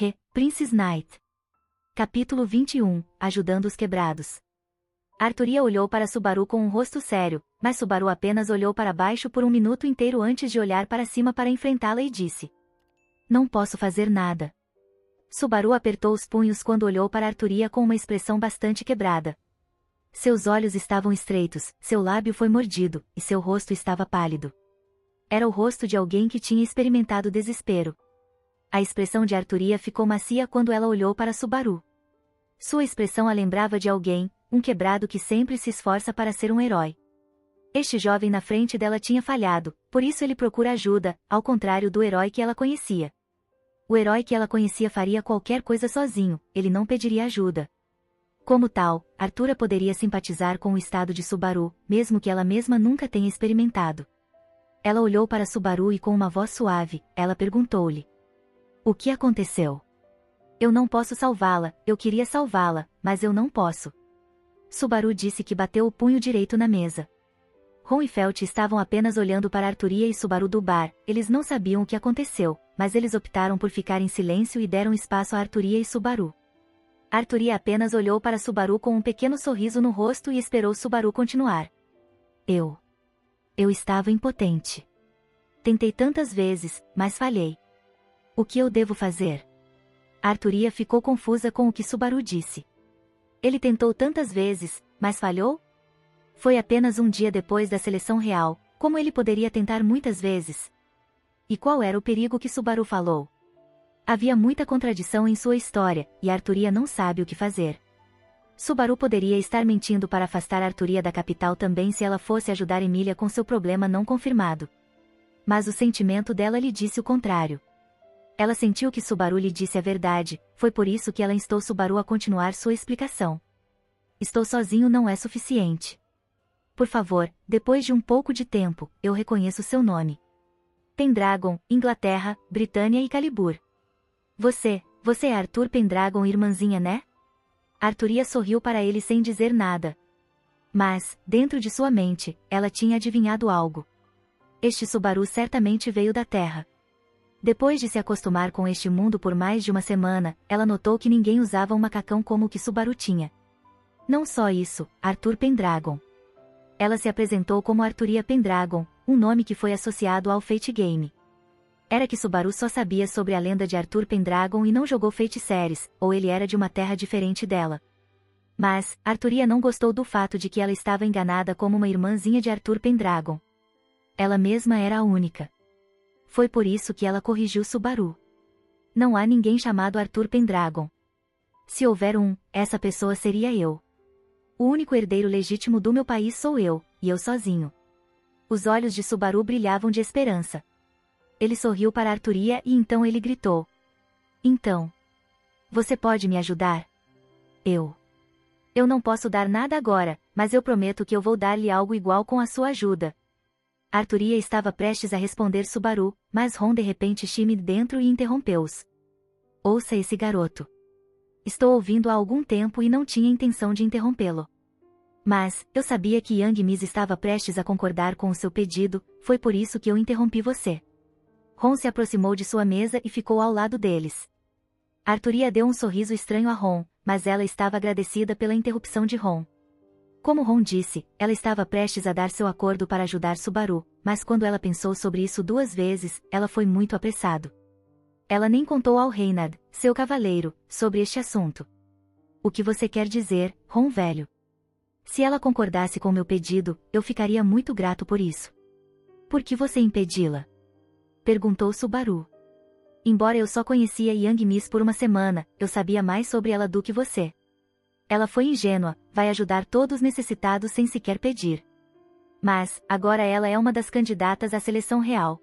Re, Princess Knight. Capítulo 21 Ajudando os quebrados. Arturia olhou para Subaru com um rosto sério, mas Subaru apenas olhou para baixo por um minuto inteiro antes de olhar para cima para enfrentá-la e disse: Não posso fazer nada. Subaru apertou os punhos quando olhou para Arturia com uma expressão bastante quebrada. Seus olhos estavam estreitos, seu lábio foi mordido, e seu rosto estava pálido. Era o rosto de alguém que tinha experimentado desespero. A expressão de Arturia ficou macia quando ela olhou para Subaru. Sua expressão a lembrava de alguém, um quebrado que sempre se esforça para ser um herói. Este jovem na frente dela tinha falhado, por isso ele procura ajuda, ao contrário do herói que ela conhecia. O herói que ela conhecia faria qualquer coisa sozinho, ele não pediria ajuda. Como tal, Artura poderia simpatizar com o estado de Subaru, mesmo que ela mesma nunca tenha experimentado. Ela olhou para Subaru e com uma voz suave, ela perguntou-lhe: O que aconteceu? Eu não posso salvá-la, eu queria salvá-la, mas eu não posso. Subaru disse que bateu o punho direito na mesa. Ron e Felt estavam apenas olhando para Arturia e Subaru do bar, eles não sabiam o que aconteceu, mas eles optaram por ficar em silêncio e deram espaço a Arturia e Subaru. Arturia apenas olhou para Subaru com um pequeno sorriso no rosto e esperou Subaru continuar. Eu. Eu estava impotente. Tentei tantas vezes, mas falhei. O que eu devo fazer? Arturia ficou confusa com o que Subaru disse. Ele tentou tantas vezes, mas falhou? Foi apenas um dia depois da seleção real, como ele poderia tentar muitas vezes? E qual era o perigo que Subaru falou? Havia muita contradição em sua história, e Arturia não sabe o que fazer. Subaru poderia estar mentindo para afastar Arturia da capital também se ela fosse ajudar Emília com seu problema não confirmado. Mas o sentimento dela lhe disse o contrário. Ela sentiu que Subaru lhe disse a verdade, foi por isso que ela instou Subaru a continuar sua explicação. Estou sozinho não é suficiente. Por favor, depois de um pouco de tempo, eu reconheço seu nome. Pendragon, Inglaterra, Britânia e Calibur. Você, você é Arthur Pendragon irmãzinha né? Arturia sorriu para ele sem dizer nada. Mas, dentro de sua mente, ela tinha adivinhado algo. Este Subaru certamente veio da Terra. Depois de se acostumar com este mundo por mais de uma semana, ela notou que ninguém usava um macacão como o que Subaru tinha. Não só isso, Arthur Pendragon ela se apresentou como Arturia Pendragon, um nome que foi associado ao Fate Game. Era que Subaru só sabia sobre a lenda de Arthur Pendragon e não jogou Fate Series, ou ele era de uma terra diferente dela. Mas, Arturia não gostou do fato de que ela estava enganada como uma irmãzinha de Arthur Pendragon. Ela mesma era a única. Foi por isso que ela corrigiu Subaru. Não há ninguém chamado Arthur Pendragon. Se houver um, essa pessoa seria eu. O único herdeiro legítimo do meu país sou eu, e eu sozinho. Os olhos de Subaru brilhavam de esperança. Ele sorriu para Arturia e então ele gritou. Então. Você pode me ajudar? Eu. Eu não posso dar nada agora, mas eu prometo que eu vou dar-lhe algo igual com a sua ajuda. Arturia estava prestes a responder Subaru, mas Ron de repente chime dentro e interrompeu-os. Ouça esse garoto. Estou ouvindo há algum tempo e não tinha intenção de interrompê-lo. Mas, eu sabia que Yang Mis estava prestes a concordar com o seu pedido, foi por isso que eu interrompi você. Ron se aproximou de sua mesa e ficou ao lado deles. Arturia deu um sorriso estranho a Ron, mas ela estava agradecida pela interrupção de Ron. Como Ron disse, ela estava prestes a dar seu acordo para ajudar Subaru, mas quando ela pensou sobre isso duas vezes, ela foi muito apressado. Ela nem contou ao Reinad, seu cavaleiro, sobre este assunto. O que você quer dizer, Ron velho? Se ela concordasse com meu pedido, eu ficaria muito grato por isso. Por que você impedi-la? Perguntou Subaru. Embora eu só conhecia Yang Miss por uma semana, eu sabia mais sobre ela do que você. Ela foi ingênua, vai ajudar todos necessitados sem sequer pedir. Mas, agora ela é uma das candidatas à seleção real.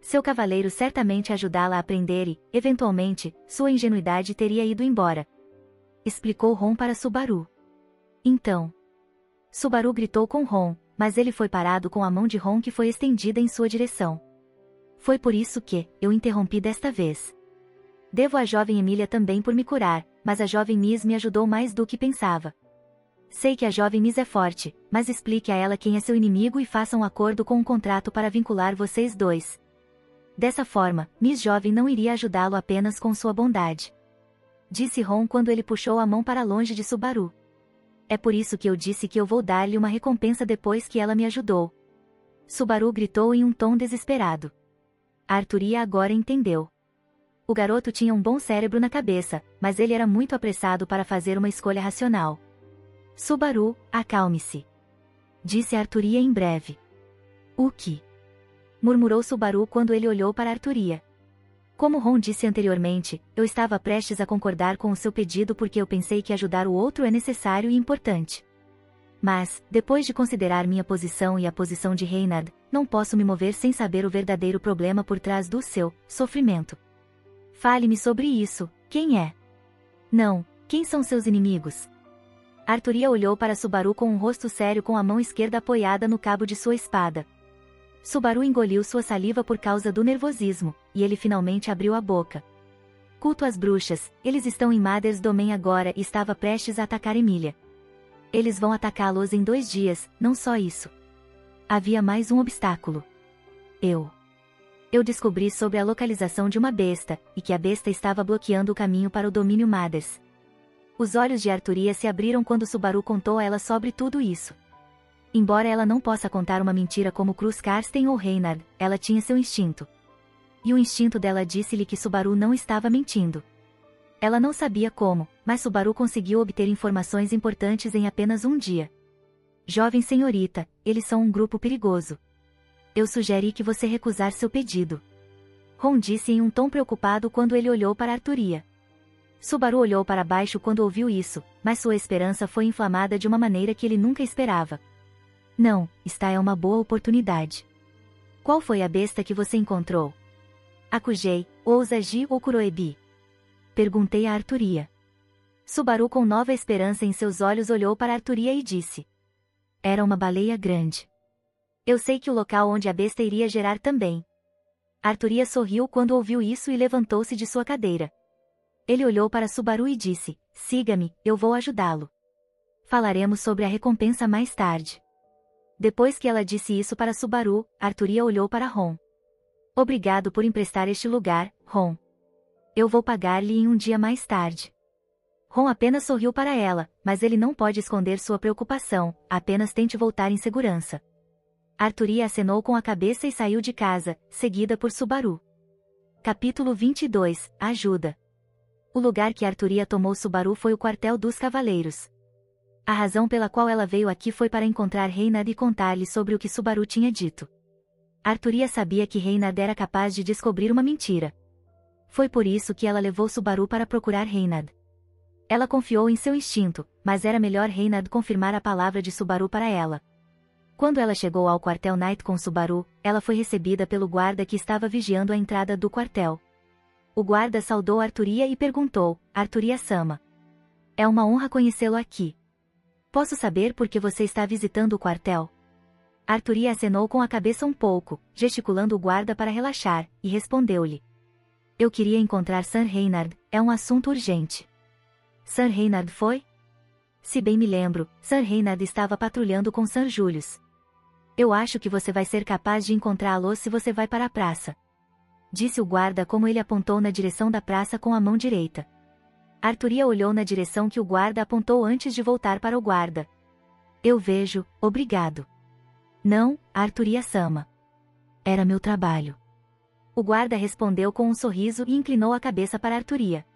Seu cavaleiro certamente ajudá-la a aprender e, eventualmente, sua ingenuidade teria ido embora. Explicou Ron para Subaru. Então. Subaru gritou com Ron, mas ele foi parado com a mão de Ron que foi estendida em sua direção. Foi por isso que, eu interrompi desta vez. Devo à jovem Emília também por me curar, mas a jovem Miss me ajudou mais do que pensava. Sei que a jovem Miss é forte, mas explique a ela quem é seu inimigo e faça um acordo com um contrato para vincular vocês dois. Dessa forma, Miss Jovem não iria ajudá-lo apenas com sua bondade. Disse Ron quando ele puxou a mão para longe de Subaru. É por isso que eu disse que eu vou dar-lhe uma recompensa depois que ela me ajudou. Subaru gritou em um tom desesperado. Arturia agora entendeu. O garoto tinha um bom cérebro na cabeça, mas ele era muito apressado para fazer uma escolha racional. Subaru, acalme-se. Disse Arturia em breve. O que? Murmurou Subaru quando ele olhou para Arturia. Como Ron disse anteriormente, eu estava prestes a concordar com o seu pedido porque eu pensei que ajudar o outro é necessário e importante. Mas, depois de considerar minha posição e a posição de Reynard, não posso me mover sem saber o verdadeiro problema por trás do seu sofrimento. Fale-me sobre isso, quem é? Não, quem são seus inimigos? Arturia olhou para Subaru com um rosto sério com a mão esquerda apoiada no cabo de sua espada. Subaru engoliu sua saliva por causa do nervosismo, e ele finalmente abriu a boca. Culto às bruxas, eles estão em Mother's Domain agora e estava prestes a atacar Emília. Eles vão atacá-los em dois dias, não só isso. Havia mais um obstáculo. Eu. Eu descobri sobre a localização de uma besta, e que a besta estava bloqueando o caminho para o domínio Mothers. Os olhos de Arturia se abriram quando Subaru contou a ela sobre tudo isso. Embora ela não possa contar uma mentira como Cruz Karsten ou Reynard, ela tinha seu instinto. E o instinto dela disse-lhe que Subaru não estava mentindo. Ela não sabia como, mas Subaru conseguiu obter informações importantes em apenas um dia. Jovem senhorita, eles são um grupo perigoso. Eu sugeri que você recusar seu pedido. Ron disse em um tom preocupado quando ele olhou para Arturia. Subaru olhou para baixo quando ouviu isso, mas sua esperança foi inflamada de uma maneira que ele nunca esperava. Não, esta é uma boa oportunidade. Qual foi a besta que você encontrou? Akujei, Ousagi ou Kuroebi? Perguntei a Arturia. Subaru com nova esperança em seus olhos olhou para Arturia e disse. Era uma baleia grande. Eu sei que o local onde a besta iria gerar também. Arturia sorriu quando ouviu isso e levantou-se de sua cadeira. Ele olhou para Subaru e disse: Siga-me, eu vou ajudá-lo. Falaremos sobre a recompensa mais tarde. Depois que ela disse isso para Subaru, Arturia olhou para Ron. Obrigado por emprestar este lugar, Ron. Eu vou pagar-lhe em um dia mais tarde. Ron apenas sorriu para ela, mas ele não pode esconder sua preocupação, apenas tente voltar em segurança. Arturia acenou com a cabeça e saiu de casa, seguida por Subaru. Capítulo 22 Ajuda o lugar que Arturia tomou Subaru foi o quartel dos cavaleiros. A razão pela qual ela veio aqui foi para encontrar Reinad e contar-lhe sobre o que Subaru tinha dito. Arturia sabia que Reinad era capaz de descobrir uma mentira. Foi por isso que ela levou Subaru para procurar Reinad. Ela confiou em seu instinto, mas era melhor Reinad confirmar a palavra de Subaru para ela. Quando ela chegou ao quartel Night com Subaru, ela foi recebida pelo guarda que estava vigiando a entrada do quartel. O guarda saudou Arturia e perguntou, Arturia Sama. É uma honra conhecê-lo aqui. Posso saber por que você está visitando o quartel? Arturia acenou com a cabeça um pouco, gesticulando o guarda para relaxar, e respondeu-lhe. Eu queria encontrar Sir Reynard, é um assunto urgente. Sir Reynard foi? Se bem me lembro, Sir Reynard estava patrulhando com Sir Julius. Eu acho que você vai ser capaz de encontrá-lo se você vai para a praça disse o guarda como ele apontou na direção da praça com a mão direita. Arturia olhou na direção que o guarda apontou antes de voltar para o guarda. Eu vejo, obrigado. Não, Arturia Sama. Era meu trabalho. O guarda respondeu com um sorriso e inclinou a cabeça para Arturia.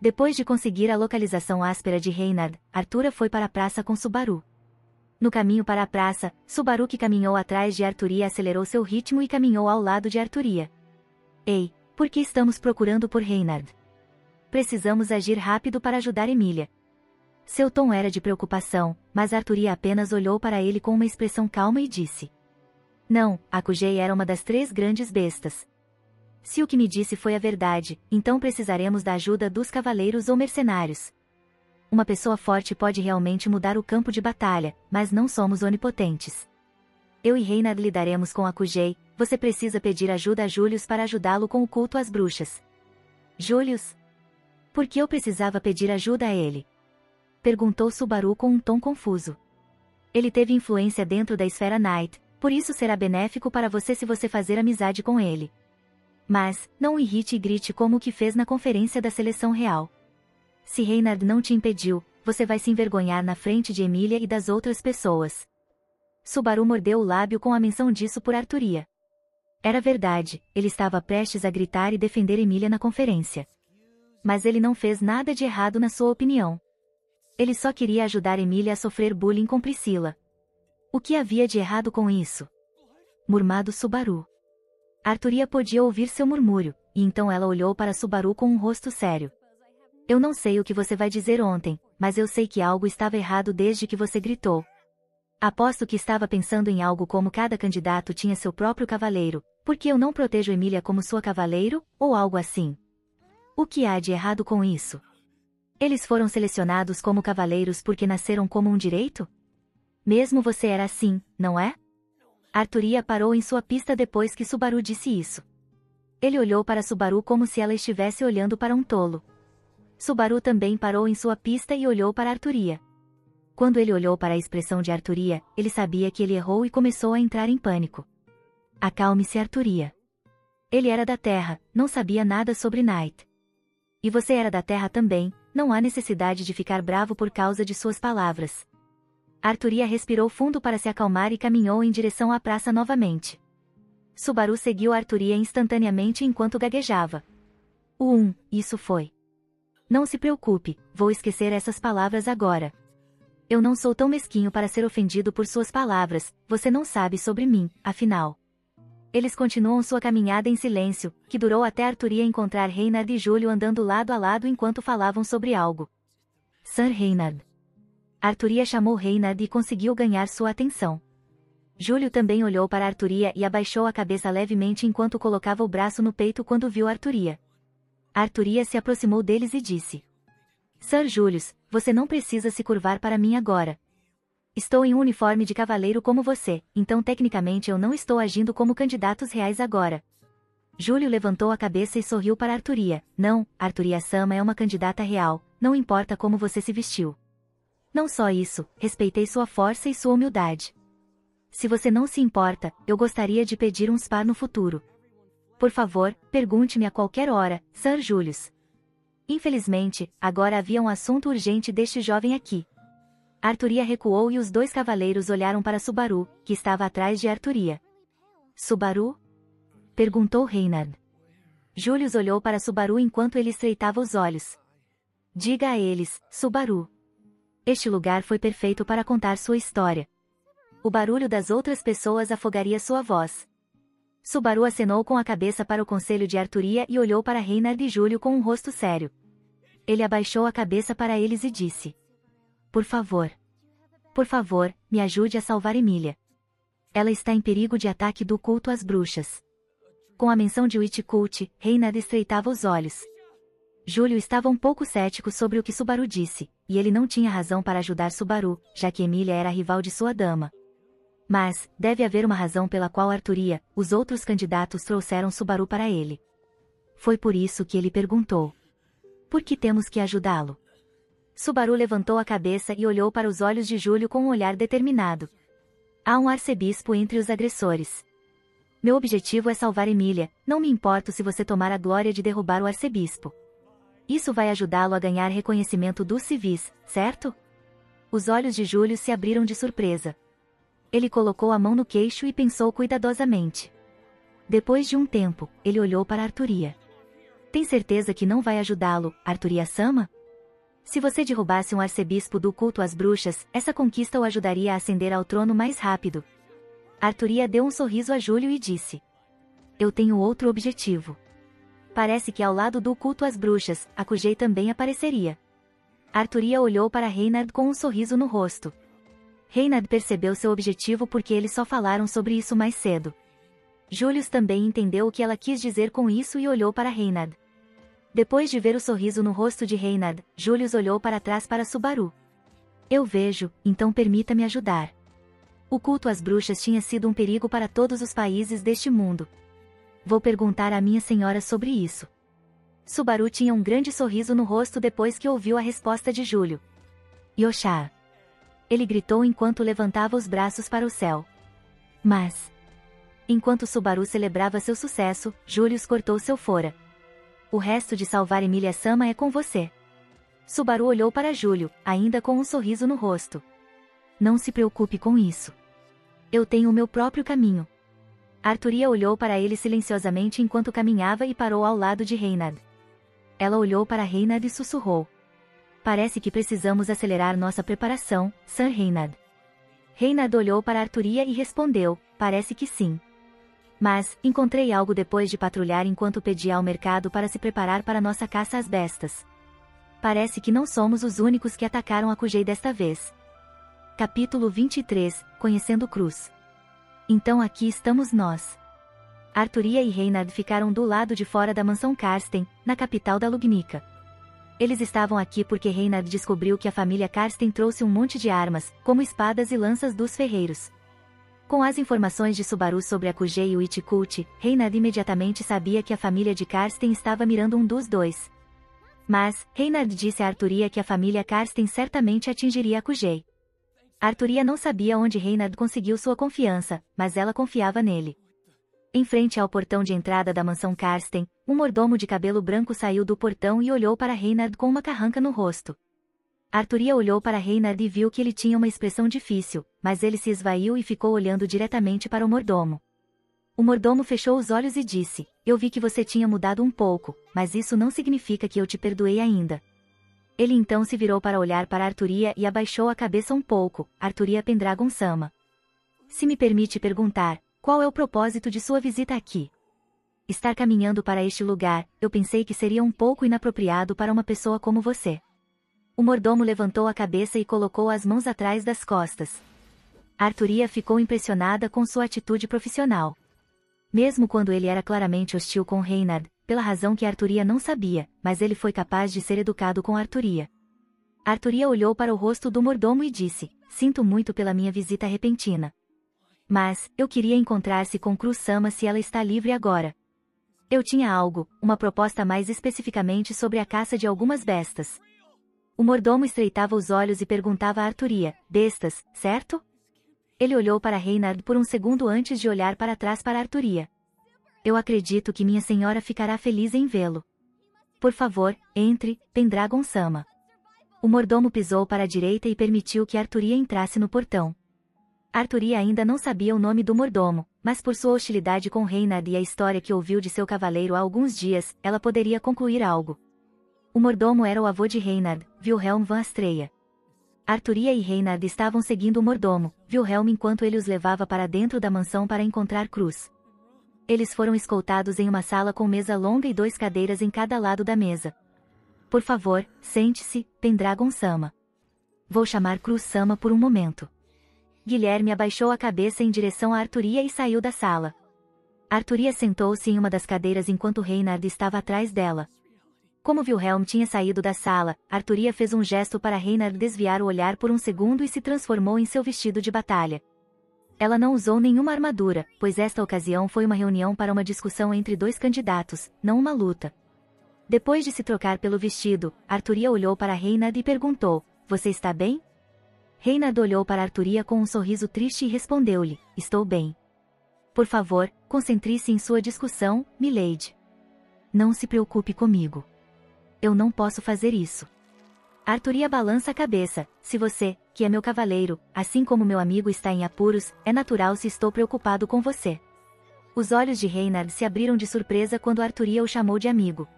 Depois de conseguir a localização áspera de Reynard, Artura foi para a praça com Subaru. No caminho para a praça, Subaru que caminhou atrás de Arturia acelerou seu ritmo e caminhou ao lado de Arturia. Ei, por que estamos procurando por Reynard? Precisamos agir rápido para ajudar Emília. Seu tom era de preocupação, mas Arturia apenas olhou para ele com uma expressão calma e disse: Não, a Kujei era uma das três grandes bestas. Se o que me disse foi a verdade, então precisaremos da ajuda dos cavaleiros ou mercenários. Uma pessoa forte pode realmente mudar o campo de batalha, mas não somos onipotentes. Eu e Reynard lidaremos com a Kujei, você precisa pedir ajuda a Julius para ajudá-lo com o culto às bruxas. Julius? Por que eu precisava pedir ajuda a ele? Perguntou Subaru com um tom confuso. Ele teve influência dentro da esfera Night, por isso será benéfico para você se você fazer amizade com ele. Mas, não irrite e grite como o que fez na conferência da seleção real. Se Reynard não te impediu, você vai se envergonhar na frente de Emília e das outras pessoas. Subaru mordeu o lábio com a menção disso por Arturia. Era verdade, ele estava prestes a gritar e defender Emília na conferência. Mas ele não fez nada de errado na sua opinião. Ele só queria ajudar Emília a sofrer bullying com Priscila. O que havia de errado com isso? Murmado Subaru. Arturia podia ouvir seu murmúrio, e então ela olhou para Subaru com um rosto sério. Eu não sei o que você vai dizer ontem, mas eu sei que algo estava errado desde que você gritou. Aposto que estava pensando em algo como cada candidato tinha seu próprio cavaleiro, porque eu não protejo Emília como sua cavaleiro, ou algo assim. O que há de errado com isso? Eles foram selecionados como cavaleiros porque nasceram como um direito? Mesmo você era assim, não é? Arturia parou em sua pista depois que Subaru disse isso. Ele olhou para Subaru como se ela estivesse olhando para um tolo. Subaru também parou em sua pista e olhou para Arturia. Quando ele olhou para a expressão de Arturia, ele sabia que ele errou e começou a entrar em pânico. Acalme-se, Arturia. Ele era da Terra, não sabia nada sobre Night. E você era da Terra também, não há necessidade de ficar bravo por causa de suas palavras. Arturia respirou fundo para se acalmar e caminhou em direção à praça novamente. Subaru seguiu Arturia instantaneamente enquanto gaguejava. Um, isso foi. Não se preocupe, vou esquecer essas palavras agora. Eu não sou tão mesquinho para ser ofendido por suas palavras, você não sabe sobre mim, afinal. Eles continuam sua caminhada em silêncio, que durou até Arturia encontrar Reynard e Júlio andando lado a lado enquanto falavam sobre algo. Sir Reynard. Arturia chamou Reynard e conseguiu ganhar sua atenção. Júlio também olhou para Arturia e abaixou a cabeça levemente enquanto colocava o braço no peito quando viu Arturia. Arturia se aproximou deles e disse. Sir Julius, você não precisa se curvar para mim agora. Estou em um uniforme de cavaleiro como você, então tecnicamente eu não estou agindo como candidatos reais agora. Júlio levantou a cabeça e sorriu para Arturia. Não, Arturia Sama é uma candidata real, não importa como você se vestiu. Não só isso, respeitei sua força e sua humildade. Se você não se importa, eu gostaria de pedir um spa no futuro. Por favor, pergunte-me a qualquer hora, Sir Julius. Infelizmente, agora havia um assunto urgente deste jovem aqui. Arturia recuou e os dois cavaleiros olharam para Subaru, que estava atrás de Arturia. Subaru? Perguntou Reynard. Julius olhou para Subaru enquanto ele estreitava os olhos. Diga a eles, Subaru. Este lugar foi perfeito para contar sua história. O barulho das outras pessoas afogaria sua voz. Subaru acenou com a cabeça para o conselho de Arturia e olhou para Reynard e Júlio com um rosto sério. Ele abaixou a cabeça para eles e disse. Por favor. Por favor, me ajude a salvar Emília. Ela está em perigo de ataque do culto às bruxas. Com a menção de Witch Cult, Reynard estreitava os olhos. Júlio estava um pouco cético sobre o que Subaru disse, e ele não tinha razão para ajudar Subaru, já que Emília era rival de sua dama. Mas, deve haver uma razão pela qual Arturia, os outros candidatos trouxeram Subaru para ele. Foi por isso que ele perguntou. Por que temos que ajudá-lo? Subaru levantou a cabeça e olhou para os olhos de Júlio com um olhar determinado. Há um arcebispo entre os agressores. Meu objetivo é salvar Emília, não me importo se você tomar a glória de derrubar o arcebispo. Isso vai ajudá-lo a ganhar reconhecimento dos civis, certo? Os olhos de Júlio se abriram de surpresa. Ele colocou a mão no queixo e pensou cuidadosamente. Depois de um tempo, ele olhou para Arturia. Tem certeza que não vai ajudá-lo, Arturia Sama? Se você derrubasse um arcebispo do culto às bruxas, essa conquista o ajudaria a ascender ao trono mais rápido. Arturia deu um sorriso a Júlio e disse: Eu tenho outro objetivo. Parece que ao lado do culto às bruxas, a Kujei também apareceria. Arturia olhou para Reynard com um sorriso no rosto. Reynard percebeu seu objetivo porque eles só falaram sobre isso mais cedo. Julius também entendeu o que ela quis dizer com isso e olhou para Reynard. Depois de ver o sorriso no rosto de Reynard, Julius olhou para trás para Subaru. Eu vejo, então permita-me ajudar. O culto às bruxas tinha sido um perigo para todos os países deste mundo, Vou perguntar à minha senhora sobre isso. Subaru tinha um grande sorriso no rosto depois que ouviu a resposta de Júlio. Yosha. Ele gritou enquanto levantava os braços para o céu. Mas. Enquanto Subaru celebrava seu sucesso, Julius cortou seu fora. O resto de salvar Emília Sama é com você. Subaru olhou para Júlio, ainda com um sorriso no rosto. Não se preocupe com isso. Eu tenho o meu próprio caminho. Arturia olhou para ele silenciosamente enquanto caminhava e parou ao lado de Reinhard. Ela olhou para Reinhard e sussurrou. Parece que precisamos acelerar nossa preparação, Sir Reinhard. Reinhard olhou para Arturia e respondeu, parece que sim. Mas, encontrei algo depois de patrulhar enquanto pedia ao mercado para se preparar para nossa caça às bestas. Parece que não somos os únicos que atacaram a Kujei desta vez. Capítulo 23 Conhecendo Cruz. Então aqui estamos nós. Arturia e Reinhard ficaram do lado de fora da mansão Karsten, na capital da Lugnica. Eles estavam aqui porque Reinhard descobriu que a família Karsten trouxe um monte de armas, como espadas e lanças dos ferreiros. Com as informações de Subaru sobre a Kujei e o Ichikult, Reinhard imediatamente sabia que a família de Karsten estava mirando um dos dois. Mas, Reinhard disse a Arturia que a família Karsten certamente atingiria a Kujei. Arturia não sabia onde Reinhard conseguiu sua confiança, mas ela confiava nele. Em frente ao portão de entrada da mansão Karsten, um mordomo de cabelo branco saiu do portão e olhou para Reinhard com uma carranca no rosto. Arturia olhou para Reinhard e viu que ele tinha uma expressão difícil, mas ele se esvaiu e ficou olhando diretamente para o mordomo. O mordomo fechou os olhos e disse: Eu vi que você tinha mudado um pouco, mas isso não significa que eu te perdoei ainda. Ele então se virou para olhar para Arturia e abaixou a cabeça um pouco, Arturia Pendragon Sama. Se me permite perguntar, qual é o propósito de sua visita aqui? Estar caminhando para este lugar, eu pensei que seria um pouco inapropriado para uma pessoa como você. O mordomo levantou a cabeça e colocou as mãos atrás das costas. Arturia ficou impressionada com sua atitude profissional. Mesmo quando ele era claramente hostil com Reinhard, pela razão que Arturia não sabia, mas ele foi capaz de ser educado com Arturia. Arturia olhou para o rosto do mordomo e disse: Sinto muito pela minha visita repentina. Mas, eu queria encontrar-se com Cruz Sama se ela está livre agora. Eu tinha algo, uma proposta mais especificamente sobre a caça de algumas bestas. O mordomo estreitava os olhos e perguntava a Arturia, bestas, certo? Ele olhou para Reinhard por um segundo antes de olhar para trás para Arturia. Eu acredito que minha senhora ficará feliz em vê-lo. Por favor, entre, Pendragon Sama. O mordomo pisou para a direita e permitiu que Arturia entrasse no portão. Arturia ainda não sabia o nome do mordomo, mas por sua hostilidade com Reinhard e a história que ouviu de seu cavaleiro há alguns dias, ela poderia concluir algo. O mordomo era o avô de Reinhard, Wilhelm van Astreia. Arturia e Reinhard estavam seguindo o mordomo, Wilhelm enquanto ele os levava para dentro da mansão para encontrar Cruz. Eles foram escoltados em uma sala com mesa longa e dois cadeiras em cada lado da mesa. Por favor, sente-se, Pendragon Sama. Vou chamar Cruz Sama por um momento. Guilherme abaixou a cabeça em direção a Arturia e saiu da sala. Arturia sentou-se em uma das cadeiras enquanto Reinhard estava atrás dela. Como Wilhelm tinha saído da sala, Arturia fez um gesto para Reinhard desviar o olhar por um segundo e se transformou em seu vestido de batalha. Ela não usou nenhuma armadura, pois esta ocasião foi uma reunião para uma discussão entre dois candidatos, não uma luta. Depois de se trocar pelo vestido, Arturia olhou para Reinhard e perguntou: Você está bem? Reinhard olhou para Arturia com um sorriso triste e respondeu-lhe: Estou bem. Por favor, concentre-se em sua discussão, Milady. Não se preocupe comigo eu não posso fazer isso. Arturia balança a cabeça, se você, que é meu cavaleiro, assim como meu amigo está em apuros, é natural se estou preocupado com você. Os olhos de Reinhard se abriram de surpresa quando Arturia o chamou de amigo.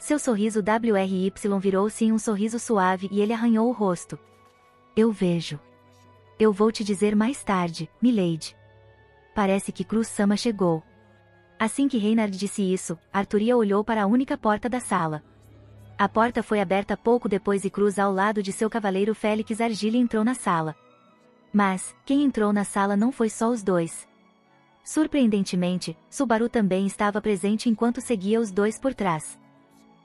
Seu sorriso WRY virou-se em um sorriso suave e ele arranhou o rosto. Eu vejo. Eu vou te dizer mais tarde, Milady. Parece que Cruz Sama chegou. Assim que Reinhard disse isso, Arturia olhou para a única porta da sala. A porta foi aberta pouco depois e Cruz ao lado de seu cavaleiro Félix Argile entrou na sala. Mas, quem entrou na sala não foi só os dois. Surpreendentemente, Subaru também estava presente enquanto seguia os dois por trás.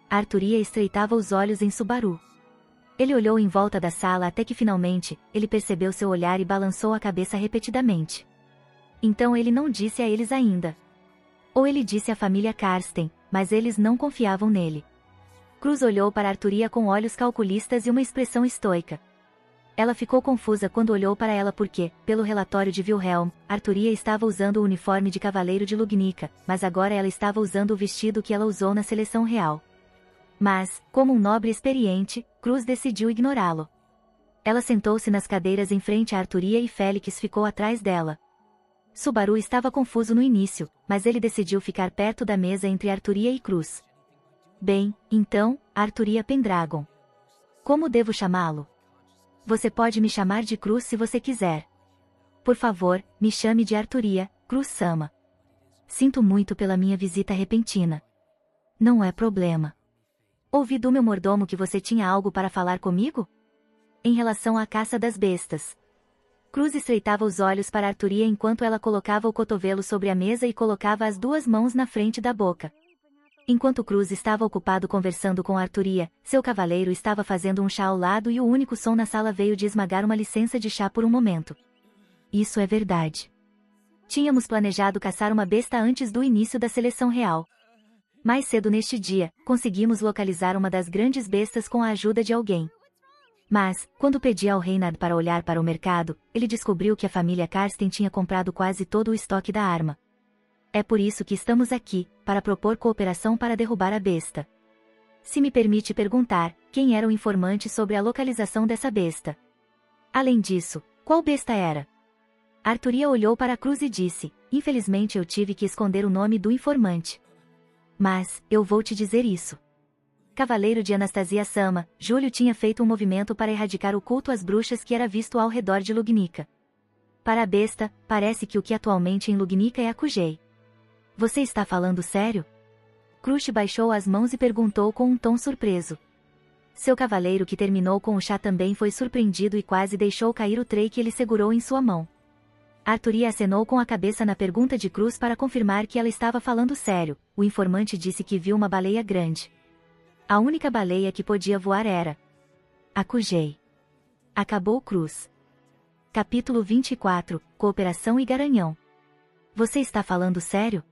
Arturia estreitava os olhos em Subaru. Ele olhou em volta da sala até que finalmente, ele percebeu seu olhar e balançou a cabeça repetidamente. Então ele não disse a eles ainda. Ou ele disse à família Karsten, mas eles não confiavam nele. Cruz olhou para Arturia com olhos calculistas e uma expressão estoica. Ela ficou confusa quando olhou para ela porque, pelo relatório de Wilhelm, Arturia estava usando o uniforme de cavaleiro de Lugnica, mas agora ela estava usando o vestido que ela usou na seleção real. Mas, como um nobre experiente, Cruz decidiu ignorá-lo. Ela sentou-se nas cadeiras em frente a Arturia e Félix ficou atrás dela. Subaru estava confuso no início, mas ele decidiu ficar perto da mesa entre Arturia e Cruz. Bem, então, Arturia Pendragon. Como devo chamá-lo? Você pode me chamar de Cruz se você quiser. Por favor, me chame de Arturia, Cruz Sama. Sinto muito pela minha visita repentina. Não é problema. Ouvi do meu mordomo que você tinha algo para falar comigo? Em relação à caça das bestas. Cruz estreitava os olhos para Arturia enquanto ela colocava o cotovelo sobre a mesa e colocava as duas mãos na frente da boca. Enquanto Cruz estava ocupado conversando com Arturia, seu cavaleiro estava fazendo um chá ao lado e o único som na sala veio de esmagar uma licença de chá por um momento. Isso é verdade. Tínhamos planejado caçar uma besta antes do início da seleção real. Mais cedo neste dia, conseguimos localizar uma das grandes bestas com a ajuda de alguém. Mas, quando pedi ao Reinhard para olhar para o mercado, ele descobriu que a família Karsten tinha comprado quase todo o estoque da arma. É por isso que estamos aqui, para propor cooperação para derrubar a besta. Se me permite perguntar, quem era o informante sobre a localização dessa besta? Além disso, qual besta era? Arturia olhou para a cruz e disse: Infelizmente eu tive que esconder o nome do informante. Mas, eu vou te dizer isso. Cavaleiro de Anastasia Sama, Júlio tinha feito um movimento para erradicar o culto às bruxas que era visto ao redor de Lugnica. Para a besta, parece que o que atualmente em Lugnica é a Kujei. Você está falando sério? Crush baixou as mãos e perguntou com um tom surpreso. Seu cavaleiro que terminou com o chá também foi surpreendido e quase deixou cair o trem que ele segurou em sua mão. Arturia acenou com a cabeça na pergunta de Cruz para confirmar que ela estava falando sério. O informante disse que viu uma baleia grande. A única baleia que podia voar era a Cujei. Acabou Cruz. Capítulo 24 Cooperação e Garanhão. Você está falando sério?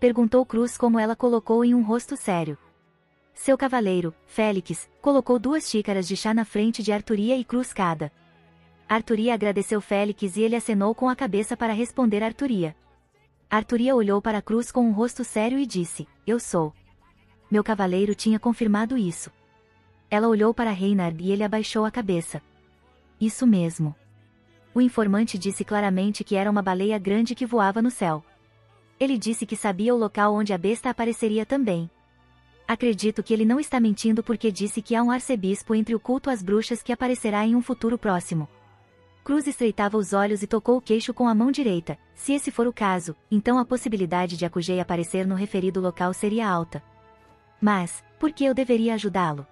Perguntou Cruz como ela colocou em um rosto sério. Seu cavaleiro, Félix, colocou duas xícaras de chá na frente de Arturia e Cruz cada. Arturia agradeceu Félix e ele acenou com a cabeça para responder Arturia. Arturia olhou para a Cruz com um rosto sério e disse: Eu sou. Meu cavaleiro tinha confirmado isso. Ela olhou para Reinhard e ele abaixou a cabeça. Isso mesmo. O informante disse claramente que era uma baleia grande que voava no céu. Ele disse que sabia o local onde a besta apareceria também. Acredito que ele não está mentindo porque disse que há um arcebispo entre o culto às bruxas que aparecerá em um futuro próximo. Cruz estreitava os olhos e tocou o queixo com a mão direita. Se esse for o caso, então a possibilidade de Akujei aparecer no referido local seria alta. Mas, por que eu deveria ajudá-lo?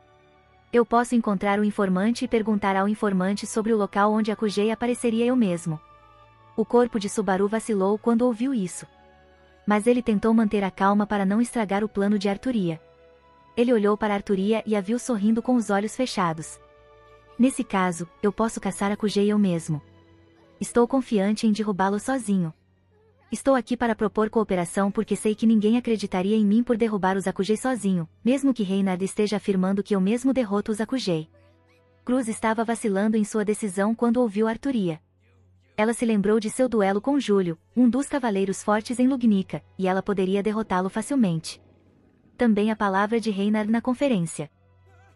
Eu posso encontrar o informante e perguntar ao informante sobre o local onde Akujei apareceria eu mesmo. O corpo de Subaru vacilou quando ouviu isso mas ele tentou manter a calma para não estragar o plano de Arturia. Ele olhou para Arturia e a viu sorrindo com os olhos fechados. Nesse caso, eu posso caçar a Kujei eu mesmo. Estou confiante em derrubá-lo sozinho. Estou aqui para propor cooperação porque sei que ninguém acreditaria em mim por derrubar os Akujei sozinho, mesmo que Reinhard esteja afirmando que eu mesmo derroto os Akujei. Cruz estava vacilando em sua decisão quando ouviu Arturia ela se lembrou de seu duelo com Júlio, um dos cavaleiros fortes em Lugnica, e ela poderia derrotá-lo facilmente. Também a palavra de Reinhard na conferência.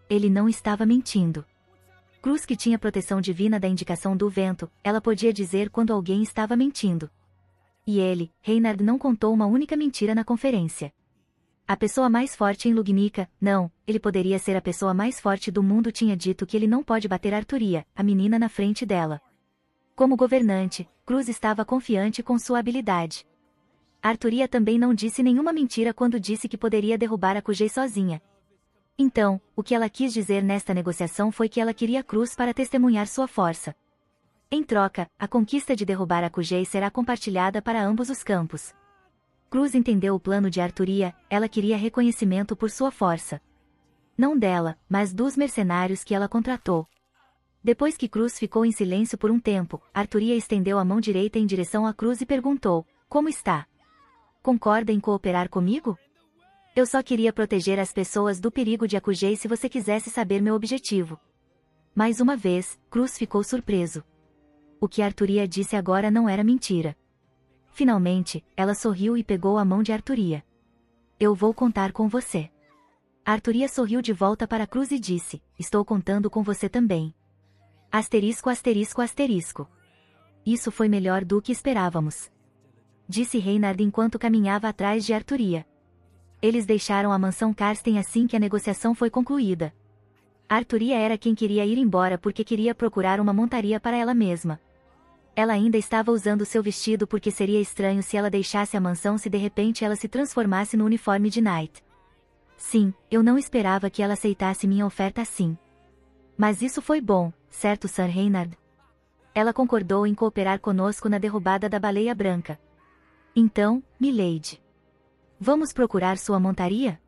Ele não estava mentindo. Cruz que tinha proteção divina da indicação do vento, ela podia dizer quando alguém estava mentindo. E ele, Reinhard não contou uma única mentira na conferência. A pessoa mais forte em Lugnica, não, ele poderia ser a pessoa mais forte do mundo tinha dito que ele não pode bater Arturia, a menina na frente dela. Como governante, Cruz estava confiante com sua habilidade. Arturia também não disse nenhuma mentira quando disse que poderia derrubar a Kujei sozinha. Então, o que ela quis dizer nesta negociação foi que ela queria Cruz para testemunhar sua força. Em troca, a conquista de derrubar a Kujei será compartilhada para ambos os campos. Cruz entendeu o plano de Arturia, ela queria reconhecimento por sua força. Não dela, mas dos mercenários que ela contratou. Depois que Cruz ficou em silêncio por um tempo, Arturia estendeu a mão direita em direção à Cruz e perguntou: Como está? Concorda em cooperar comigo? Eu só queria proteger as pessoas do perigo de Akujei se você quisesse saber meu objetivo. Mais uma vez, Cruz ficou surpreso. O que Arturia disse agora não era mentira. Finalmente, ela sorriu e pegou a mão de Arturia. Eu vou contar com você. Arturia sorriu de volta para Cruz e disse: Estou contando com você também. Asterisco, asterisco, asterisco. Isso foi melhor do que esperávamos. Disse Reinhard enquanto caminhava atrás de Arturia. Eles deixaram a mansão Karsten assim que a negociação foi concluída. Arturia era quem queria ir embora porque queria procurar uma montaria para ela mesma. Ela ainda estava usando seu vestido porque seria estranho se ela deixasse a mansão se de repente ela se transformasse no uniforme de Knight. Sim, eu não esperava que ela aceitasse minha oferta assim. Mas isso foi bom, certo Sir Reynard? Ela concordou em cooperar conosco na derrubada da baleia branca. Então, Milady. Vamos procurar sua montaria?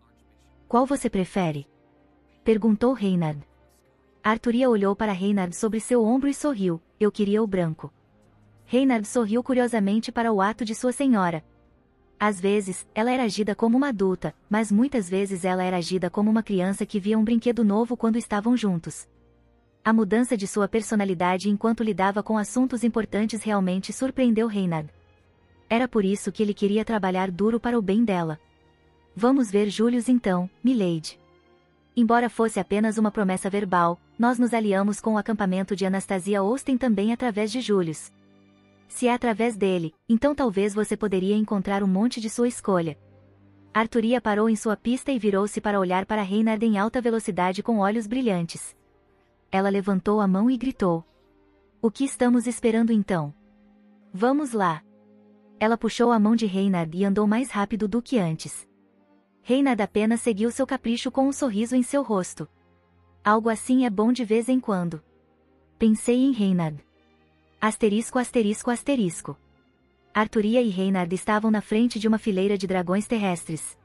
Qual você prefere? Perguntou Reynard. Arturia olhou para Reynard sobre seu ombro e sorriu, eu queria o branco. Reynard sorriu curiosamente para o ato de sua senhora. Às vezes, ela era agida como uma adulta, mas muitas vezes ela era agida como uma criança que via um brinquedo novo quando estavam juntos. A mudança de sua personalidade enquanto lidava com assuntos importantes realmente surpreendeu Reynard. Era por isso que ele queria trabalhar duro para o bem dela. Vamos ver Julius então, Milady. Embora fosse apenas uma promessa verbal, nós nos aliamos com o acampamento de Anastasia Austen também através de Julius. Se é através dele, então talvez você poderia encontrar um monte de sua escolha. Arturia parou em sua pista e virou-se para olhar para Reynard em alta velocidade com olhos brilhantes. Ela levantou a mão e gritou. O que estamos esperando então? Vamos lá. Ela puxou a mão de Reynard e andou mais rápido do que antes. Reynard apenas seguiu seu capricho com um sorriso em seu rosto. Algo assim é bom de vez em quando. Pensei em Reynard. Asterisco asterisco asterisco. Arturia e Reynard estavam na frente de uma fileira de dragões terrestres.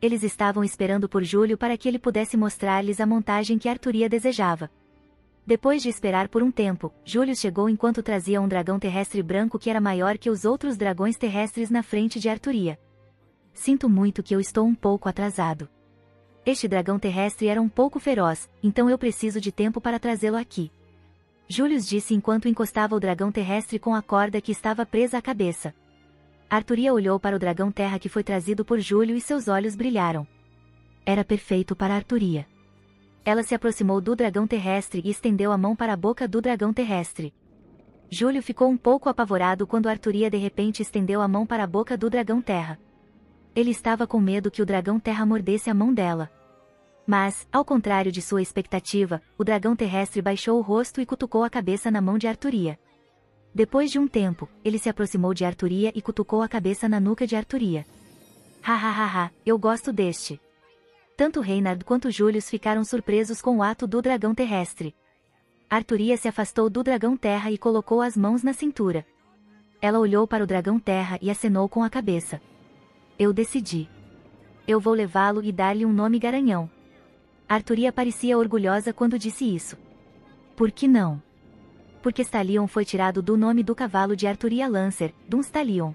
Eles estavam esperando por Júlio para que ele pudesse mostrar-lhes a montagem que Arturia desejava. Depois de esperar por um tempo, Júlio chegou enquanto trazia um dragão terrestre branco que era maior que os outros dragões terrestres na frente de Arturia. Sinto muito que eu estou um pouco atrasado. Este dragão terrestre era um pouco feroz, então eu preciso de tempo para trazê-lo aqui. Julius disse enquanto encostava o dragão terrestre com a corda que estava presa à cabeça. Arturia olhou para o dragão terra que foi trazido por Júlio e seus olhos brilharam. Era perfeito para Arturia. Ela se aproximou do dragão terrestre e estendeu a mão para a boca do dragão terrestre. Júlio ficou um pouco apavorado quando Arturia de repente estendeu a mão para a boca do dragão terra. Ele estava com medo que o dragão terra mordesse a mão dela. Mas, ao contrário de sua expectativa, o dragão terrestre baixou o rosto e cutucou a cabeça na mão de Arturia. Depois de um tempo, ele se aproximou de Arturia e cutucou a cabeça na nuca de Arturia. Ha ha ha ha, eu gosto deste. Tanto Reynard quanto Julius ficaram surpresos com o ato do dragão terrestre. Arturia se afastou do dragão terra e colocou as mãos na cintura. Ela olhou para o dragão terra e acenou com a cabeça. Eu decidi. Eu vou levá-lo e dar-lhe um nome garanhão. Arturia parecia orgulhosa quando disse isso. Por que não? Porque Stalion foi tirado do nome do cavalo de Arturia Lancer, Dunstalion.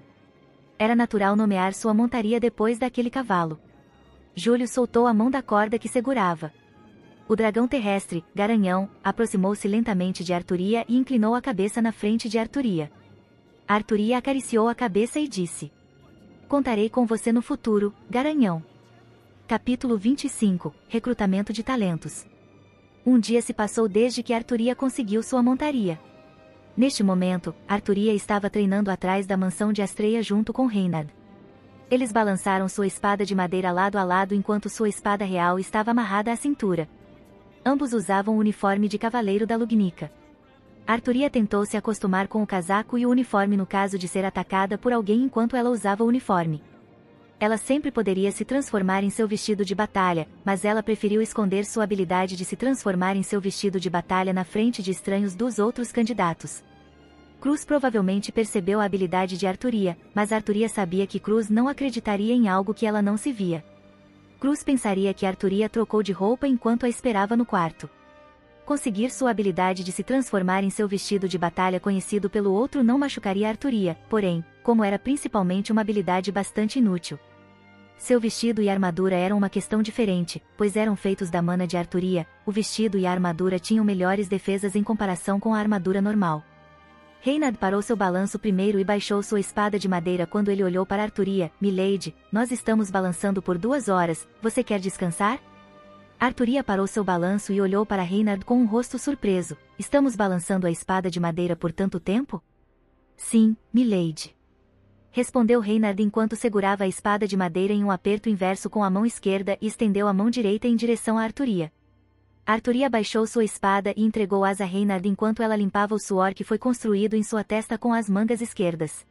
Era natural nomear sua montaria depois daquele cavalo. Júlio soltou a mão da corda que segurava. O dragão terrestre, Garanhão, aproximou-se lentamente de Arturia e inclinou a cabeça na frente de Arturia. Arturia acariciou a cabeça e disse: Contarei com você no futuro, Garanhão. Capítulo 25 Recrutamento de talentos. Um dia se passou desde que Arturia conseguiu sua montaria. Neste momento, Arturia estava treinando atrás da mansão de Astreia junto com Reynard. Eles balançaram sua espada de madeira lado a lado enquanto sua espada real estava amarrada à cintura. Ambos usavam o uniforme de cavaleiro da Lugnica. Arturia tentou se acostumar com o casaco e o uniforme no caso de ser atacada por alguém enquanto ela usava o uniforme. Ela sempre poderia se transformar em seu vestido de batalha, mas ela preferiu esconder sua habilidade de se transformar em seu vestido de batalha na frente de estranhos dos outros candidatos. Cruz provavelmente percebeu a habilidade de Arturia, mas Arturia sabia que Cruz não acreditaria em algo que ela não se via. Cruz pensaria que Arturia trocou de roupa enquanto a esperava no quarto. Conseguir sua habilidade de se transformar em seu vestido de batalha conhecido pelo outro não machucaria Arturia, porém, como era principalmente uma habilidade bastante inútil. Seu vestido e armadura eram uma questão diferente, pois eram feitos da mana de Arturia, o vestido e a armadura tinham melhores defesas em comparação com a armadura normal. Reinhard parou seu balanço primeiro e baixou sua espada de madeira quando ele olhou para Arturia, Milady, nós estamos balançando por duas horas, você quer descansar? Arturia parou seu balanço e olhou para Reinhard com um rosto surpreso, estamos balançando a espada de madeira por tanto tempo? Sim, Milady respondeu Reinhard enquanto segurava a espada de madeira em um aperto inverso com a mão esquerda e estendeu a mão direita em direção a Arturia. Arturia baixou sua espada e entregou-as a Reinhard enquanto ela limpava o suor que foi construído em sua testa com as mangas esquerdas.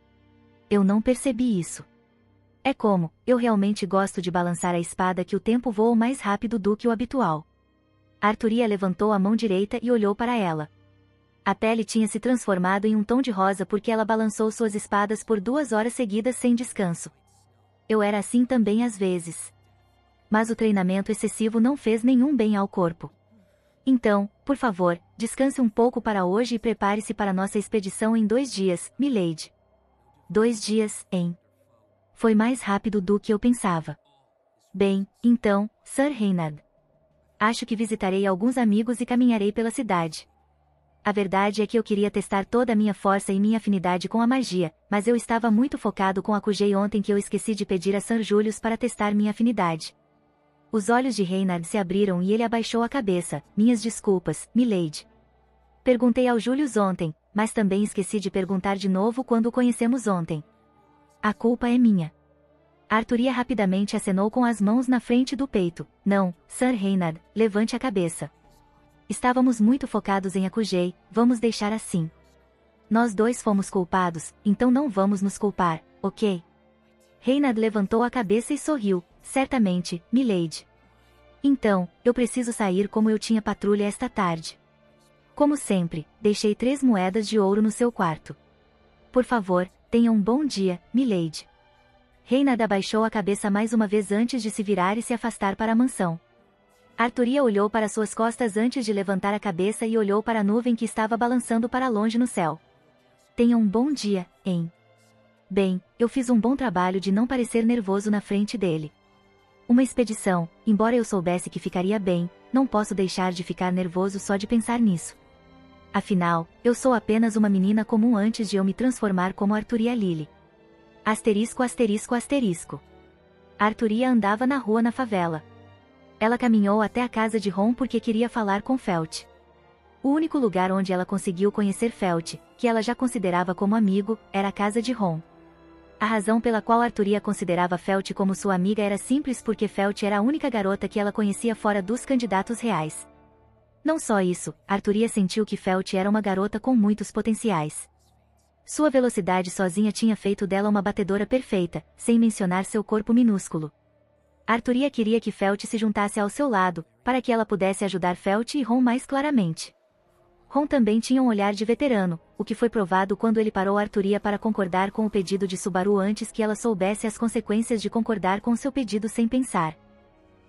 Eu não percebi isso. É como, eu realmente gosto de balançar a espada que o tempo voa mais rápido do que o habitual. Arturia levantou a mão direita e olhou para ela. A pele tinha se transformado em um tom de rosa porque ela balançou suas espadas por duas horas seguidas sem descanso. Eu era assim também às vezes. Mas o treinamento excessivo não fez nenhum bem ao corpo. Então, por favor, descanse um pouco para hoje e prepare-se para nossa expedição em dois dias, Milady. Dois dias, hein? Foi mais rápido do que eu pensava. Bem, então, Sir Reynard. Acho que visitarei alguns amigos e caminharei pela cidade. A verdade é que eu queria testar toda a minha força e minha afinidade com a magia, mas eu estava muito focado com a Kujei ontem que eu esqueci de pedir a Sir Julius para testar minha afinidade. Os olhos de Reynard se abriram e ele abaixou a cabeça. Minhas desculpas, milady. Perguntei ao Julius ontem, mas também esqueci de perguntar de novo quando o conhecemos ontem. A culpa é minha. Arturia rapidamente acenou com as mãos na frente do peito. Não, Sir Reynard, levante a cabeça. Estávamos muito focados em Akujei, vamos deixar assim. Nós dois fomos culpados, então não vamos nos culpar, ok? Reynard levantou a cabeça e sorriu, certamente, milady. Então, eu preciso sair como eu tinha patrulha esta tarde. Como sempre, deixei três moedas de ouro no seu quarto. Por favor, tenha um bom dia, milady. Reynard abaixou a cabeça mais uma vez antes de se virar e se afastar para a mansão. Arturia olhou para suas costas antes de levantar a cabeça e olhou para a nuvem que estava balançando para longe no céu. Tenha um bom dia, hein? Bem, eu fiz um bom trabalho de não parecer nervoso na frente dele. Uma expedição, embora eu soubesse que ficaria bem, não posso deixar de ficar nervoso só de pensar nisso. Afinal, eu sou apenas uma menina comum antes de eu me transformar como Arturia Lily. Asterisco asterisco asterisco. Arturia andava na rua na favela, ela caminhou até a casa de Ron porque queria falar com Felt. O único lugar onde ela conseguiu conhecer Felt, que ela já considerava como amigo, era a casa de Ron. A razão pela qual Arturia considerava Felt como sua amiga era simples porque Felt era a única garota que ela conhecia fora dos candidatos reais. Não só isso, Arturia sentiu que Felt era uma garota com muitos potenciais. Sua velocidade sozinha tinha feito dela uma batedora perfeita, sem mencionar seu corpo minúsculo. Arturia queria que Felt se juntasse ao seu lado, para que ela pudesse ajudar Felt e Ron mais claramente. Ron também tinha um olhar de veterano, o que foi provado quando ele parou Arturia para concordar com o pedido de Subaru antes que ela soubesse as consequências de concordar com seu pedido sem pensar.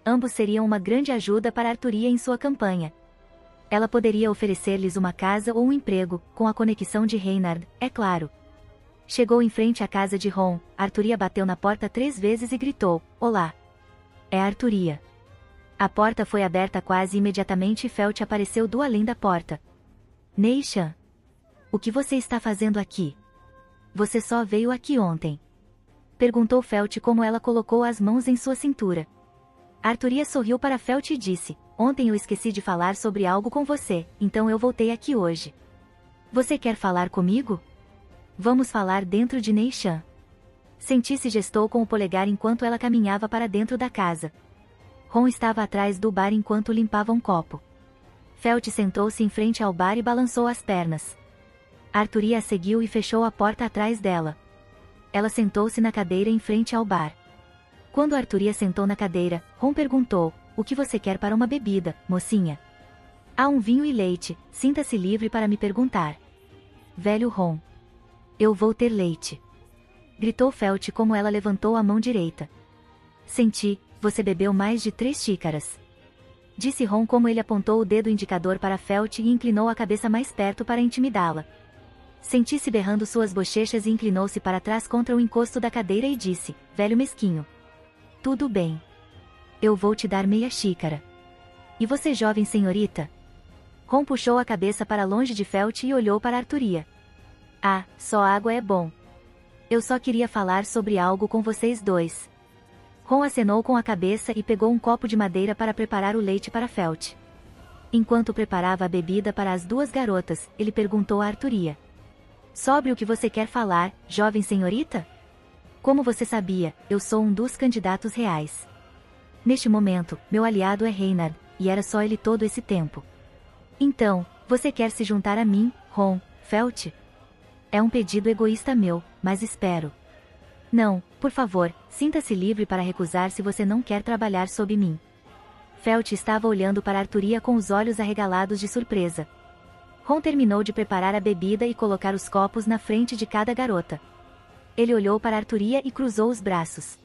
Ambos seriam uma grande ajuda para Arturia em sua campanha. Ela poderia oferecer-lhes uma casa ou um emprego, com a conexão de Reynard, é claro. Chegou em frente à casa de Ron, Arturia bateu na porta três vezes e gritou: Olá! É Arturia. A porta foi aberta quase imediatamente e Felt apareceu do além da porta. Neishan. O que você está fazendo aqui? Você só veio aqui ontem. Perguntou Felt como ela colocou as mãos em sua cintura. Arturia sorriu para Felt e disse: Ontem eu esqueci de falar sobre algo com você, então eu voltei aqui hoje. Você quer falar comigo? Vamos falar dentro de Neishan. Senti-se gestou com o polegar enquanto ela caminhava para dentro da casa. Ron estava atrás do bar enquanto limpava um copo. Felt sentou-se em frente ao bar e balançou as pernas. Arturia a seguiu e fechou a porta atrás dela. Ela sentou-se na cadeira em frente ao bar. Quando Arturia sentou na cadeira, Ron perguntou: O que você quer para uma bebida, mocinha? Há um vinho e leite, sinta-se livre para me perguntar. Velho Ron. Eu vou ter leite gritou Felt como ela levantou a mão direita. Senti, você bebeu mais de três xícaras. Disse Ron como ele apontou o dedo indicador para Felt e inclinou a cabeça mais perto para intimidá-la. Senti-se berrando suas bochechas e inclinou-se para trás contra o encosto da cadeira e disse, velho mesquinho. Tudo bem. Eu vou te dar meia xícara. E você, jovem senhorita? Ron puxou a cabeça para longe de Felt e olhou para Arturia. Ah, só água é bom. Eu só queria falar sobre algo com vocês dois. Ron acenou com a cabeça e pegou um copo de madeira para preparar o leite para Felt. Enquanto preparava a bebida para as duas garotas, ele perguntou a Arturia. Sobre o que você quer falar, jovem senhorita? Como você sabia, eu sou um dos candidatos reais. Neste momento, meu aliado é Reynard, e era só ele todo esse tempo. Então, você quer se juntar a mim, Ron, Felt? É um pedido egoísta meu, mas espero. Não, por favor, sinta-se livre para recusar se você não quer trabalhar sob mim. Felt estava olhando para Arturia com os olhos arregalados de surpresa. Ron terminou de preparar a bebida e colocar os copos na frente de cada garota. Ele olhou para Arturia e cruzou os braços.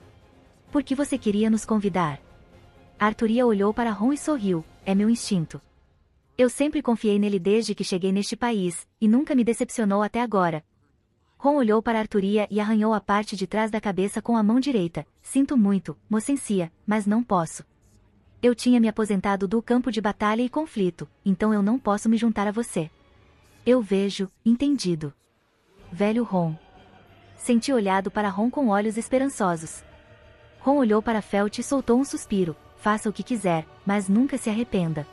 Por que você queria nos convidar? Arturia olhou para Ron e sorriu, é meu instinto. Eu sempre confiei nele desde que cheguei neste país, e nunca me decepcionou até agora. Ron olhou para Arturia e arranhou a parte de trás da cabeça com a mão direita. Sinto muito, mocencia, mas não posso. Eu tinha me aposentado do campo de batalha e conflito, então eu não posso me juntar a você. Eu vejo, entendido. Velho Ron. Senti olhado para Ron com olhos esperançosos. Ron olhou para Felt e soltou um suspiro. Faça o que quiser, mas nunca se arrependa.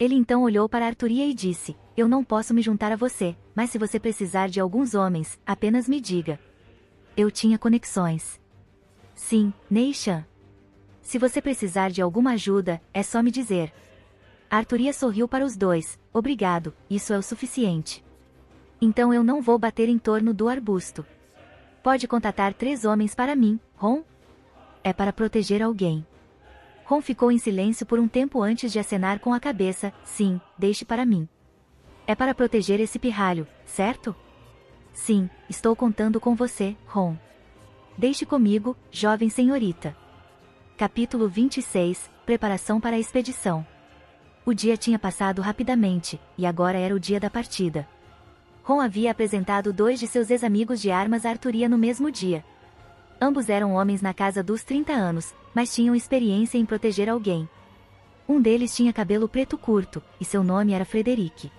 Ele então olhou para Arturia e disse: Eu não posso me juntar a você, mas se você precisar de alguns homens, apenas me diga. Eu tinha conexões. Sim, Neishan. Se você precisar de alguma ajuda, é só me dizer. Arturia sorriu para os dois. Obrigado, isso é o suficiente. Então eu não vou bater em torno do arbusto. Pode contatar três homens para mim, Ron? É para proteger alguém. Ron ficou em silêncio por um tempo antes de acenar com a cabeça. Sim, deixe para mim. É para proteger esse pirralho, certo? Sim, estou contando com você, Ron. Deixe comigo, jovem senhorita. Capítulo 26 Preparação para a expedição. O dia tinha passado rapidamente, e agora era o dia da partida. Ron havia apresentado dois de seus ex-amigos de armas a Arturia no mesmo dia. Ambos eram homens na casa dos 30 anos, mas tinham experiência em proteger alguém. Um deles tinha cabelo preto curto, e seu nome era Frederic.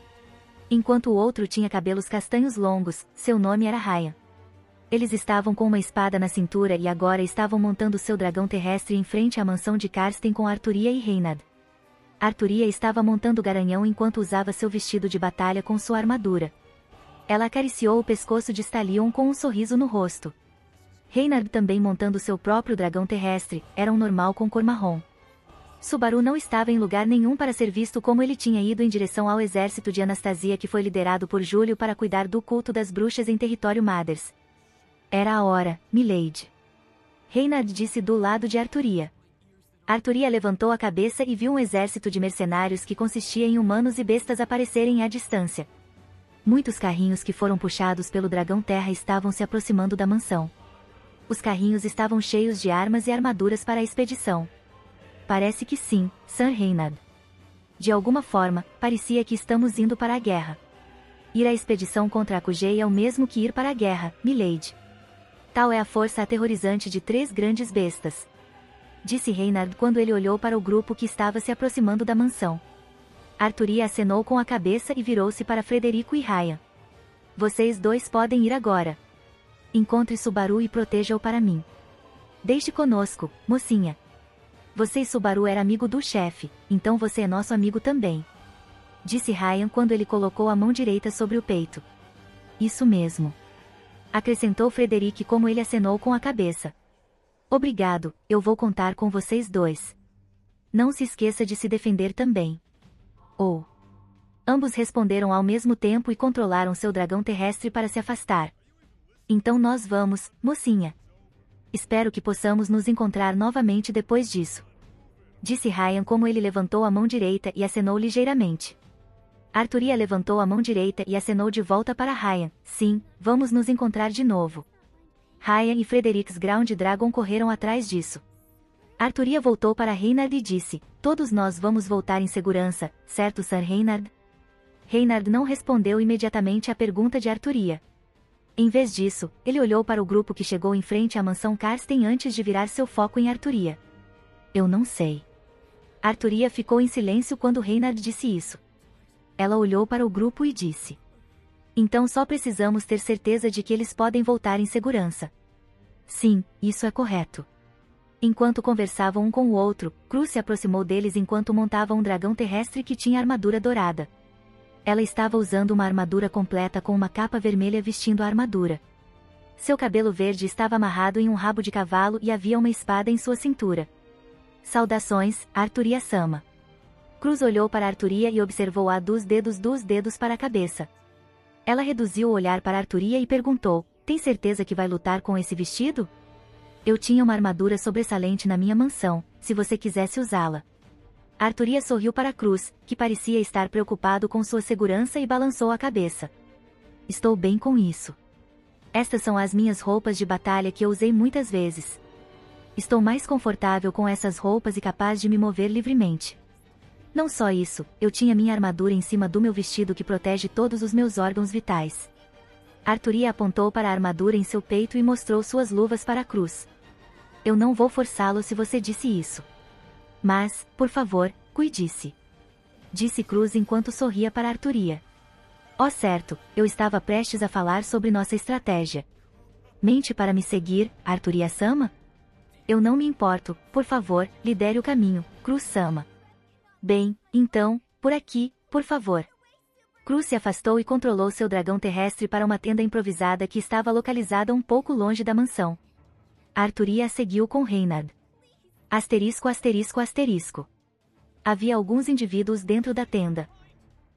Enquanto o outro tinha cabelos castanhos longos, seu nome era Ryan. Eles estavam com uma espada na cintura e agora estavam montando seu dragão terrestre em frente à mansão de Karsten com Arturia e Reinad. Arturia estava montando o garanhão enquanto usava seu vestido de batalha com sua armadura. Ela acariciou o pescoço de Stalion com um sorriso no rosto. Reinard também montando seu próprio dragão terrestre, era um normal com cor marrom. Subaru não estava em lugar nenhum para ser visto como ele tinha ido em direção ao exército de Anastasia que foi liderado por Júlio para cuidar do culto das bruxas em território Mathers. Era a hora, Milady. Reynard disse do lado de Arturia. Arturia levantou a cabeça e viu um exército de mercenários que consistia em humanos e bestas aparecerem à distância. Muitos carrinhos que foram puxados pelo dragão terra estavam se aproximando da mansão. Os carrinhos estavam cheios de armas e armaduras para a expedição. Parece que sim, Sir Reynard. De alguma forma, parecia que estamos indo para a guerra. Ir à expedição contra a Kujei é o mesmo que ir para a guerra, Milady. Tal é a força aterrorizante de três grandes bestas. Disse Reynard quando ele olhou para o grupo que estava se aproximando da mansão. Arturia acenou com a cabeça e virou-se para Frederico e Ryan. Vocês dois podem ir agora. Encontre Subaru e proteja-o para mim. Deixe conosco, mocinha. Você e Subaru era amigo do chefe, então você é nosso amigo também. Disse Ryan quando ele colocou a mão direita sobre o peito. Isso mesmo acrescentou Frederic como ele acenou com a cabeça. Obrigado, eu vou contar com vocês dois. Não se esqueça de se defender também. Ou. Oh. Ambos responderam ao mesmo tempo e controlaram seu dragão terrestre para se afastar. Então nós vamos, mocinha. Espero que possamos nos encontrar novamente depois disso. Disse Ryan como ele levantou a mão direita e acenou ligeiramente. Arturia levantou a mão direita e acenou de volta para Ryan. Sim, vamos nos encontrar de novo. Ryan e Fredericks Ground Dragon correram atrás disso. Arturia voltou para Reynard e disse: Todos nós vamos voltar em segurança, certo, Sir Reynard? Reynard não respondeu imediatamente à pergunta de Arturia. Em vez disso, ele olhou para o grupo que chegou em frente à mansão Karsten antes de virar seu foco em Arturia. Eu não sei. Arturia ficou em silêncio quando Reinhard disse isso. Ela olhou para o grupo e disse: Então só precisamos ter certeza de que eles podem voltar em segurança. Sim, isso é correto. Enquanto conversavam um com o outro, Cruz se aproximou deles enquanto montava um dragão terrestre que tinha armadura dourada. Ela estava usando uma armadura completa com uma capa vermelha vestindo a armadura. Seu cabelo verde estava amarrado em um rabo de cavalo e havia uma espada em sua cintura. Saudações, Arturia Sama. Cruz olhou para Arturia e observou a dos dedos dos dedos para a cabeça. Ela reduziu o olhar para Arturia e perguntou: Tem certeza que vai lutar com esse vestido? Eu tinha uma armadura sobressalente na minha mansão, se você quisesse usá-la. Arturia sorriu para Cruz, que parecia estar preocupado com sua segurança e balançou a cabeça. Estou bem com isso. Estas são as minhas roupas de batalha que eu usei muitas vezes. Estou mais confortável com essas roupas e capaz de me mover livremente. Não só isso, eu tinha minha armadura em cima do meu vestido que protege todos os meus órgãos vitais. Arturia apontou para a armadura em seu peito e mostrou suas luvas para a cruz. Eu não vou forçá-lo se você disse isso. Mas, por favor, cuide-se. Disse Cruz enquanto sorria para Arturia. Ó oh, certo, eu estava prestes a falar sobre nossa estratégia. Mente para me seguir, Arturia Sama? Eu não me importo, por favor, lidere o caminho, Cruz Sama. Bem, então, por aqui, por favor. Cruz se afastou e controlou seu dragão terrestre para uma tenda improvisada que estava localizada um pouco longe da mansão. Arturia seguiu com Reinhard. Asterisco asterisco asterisco. Havia alguns indivíduos dentro da tenda.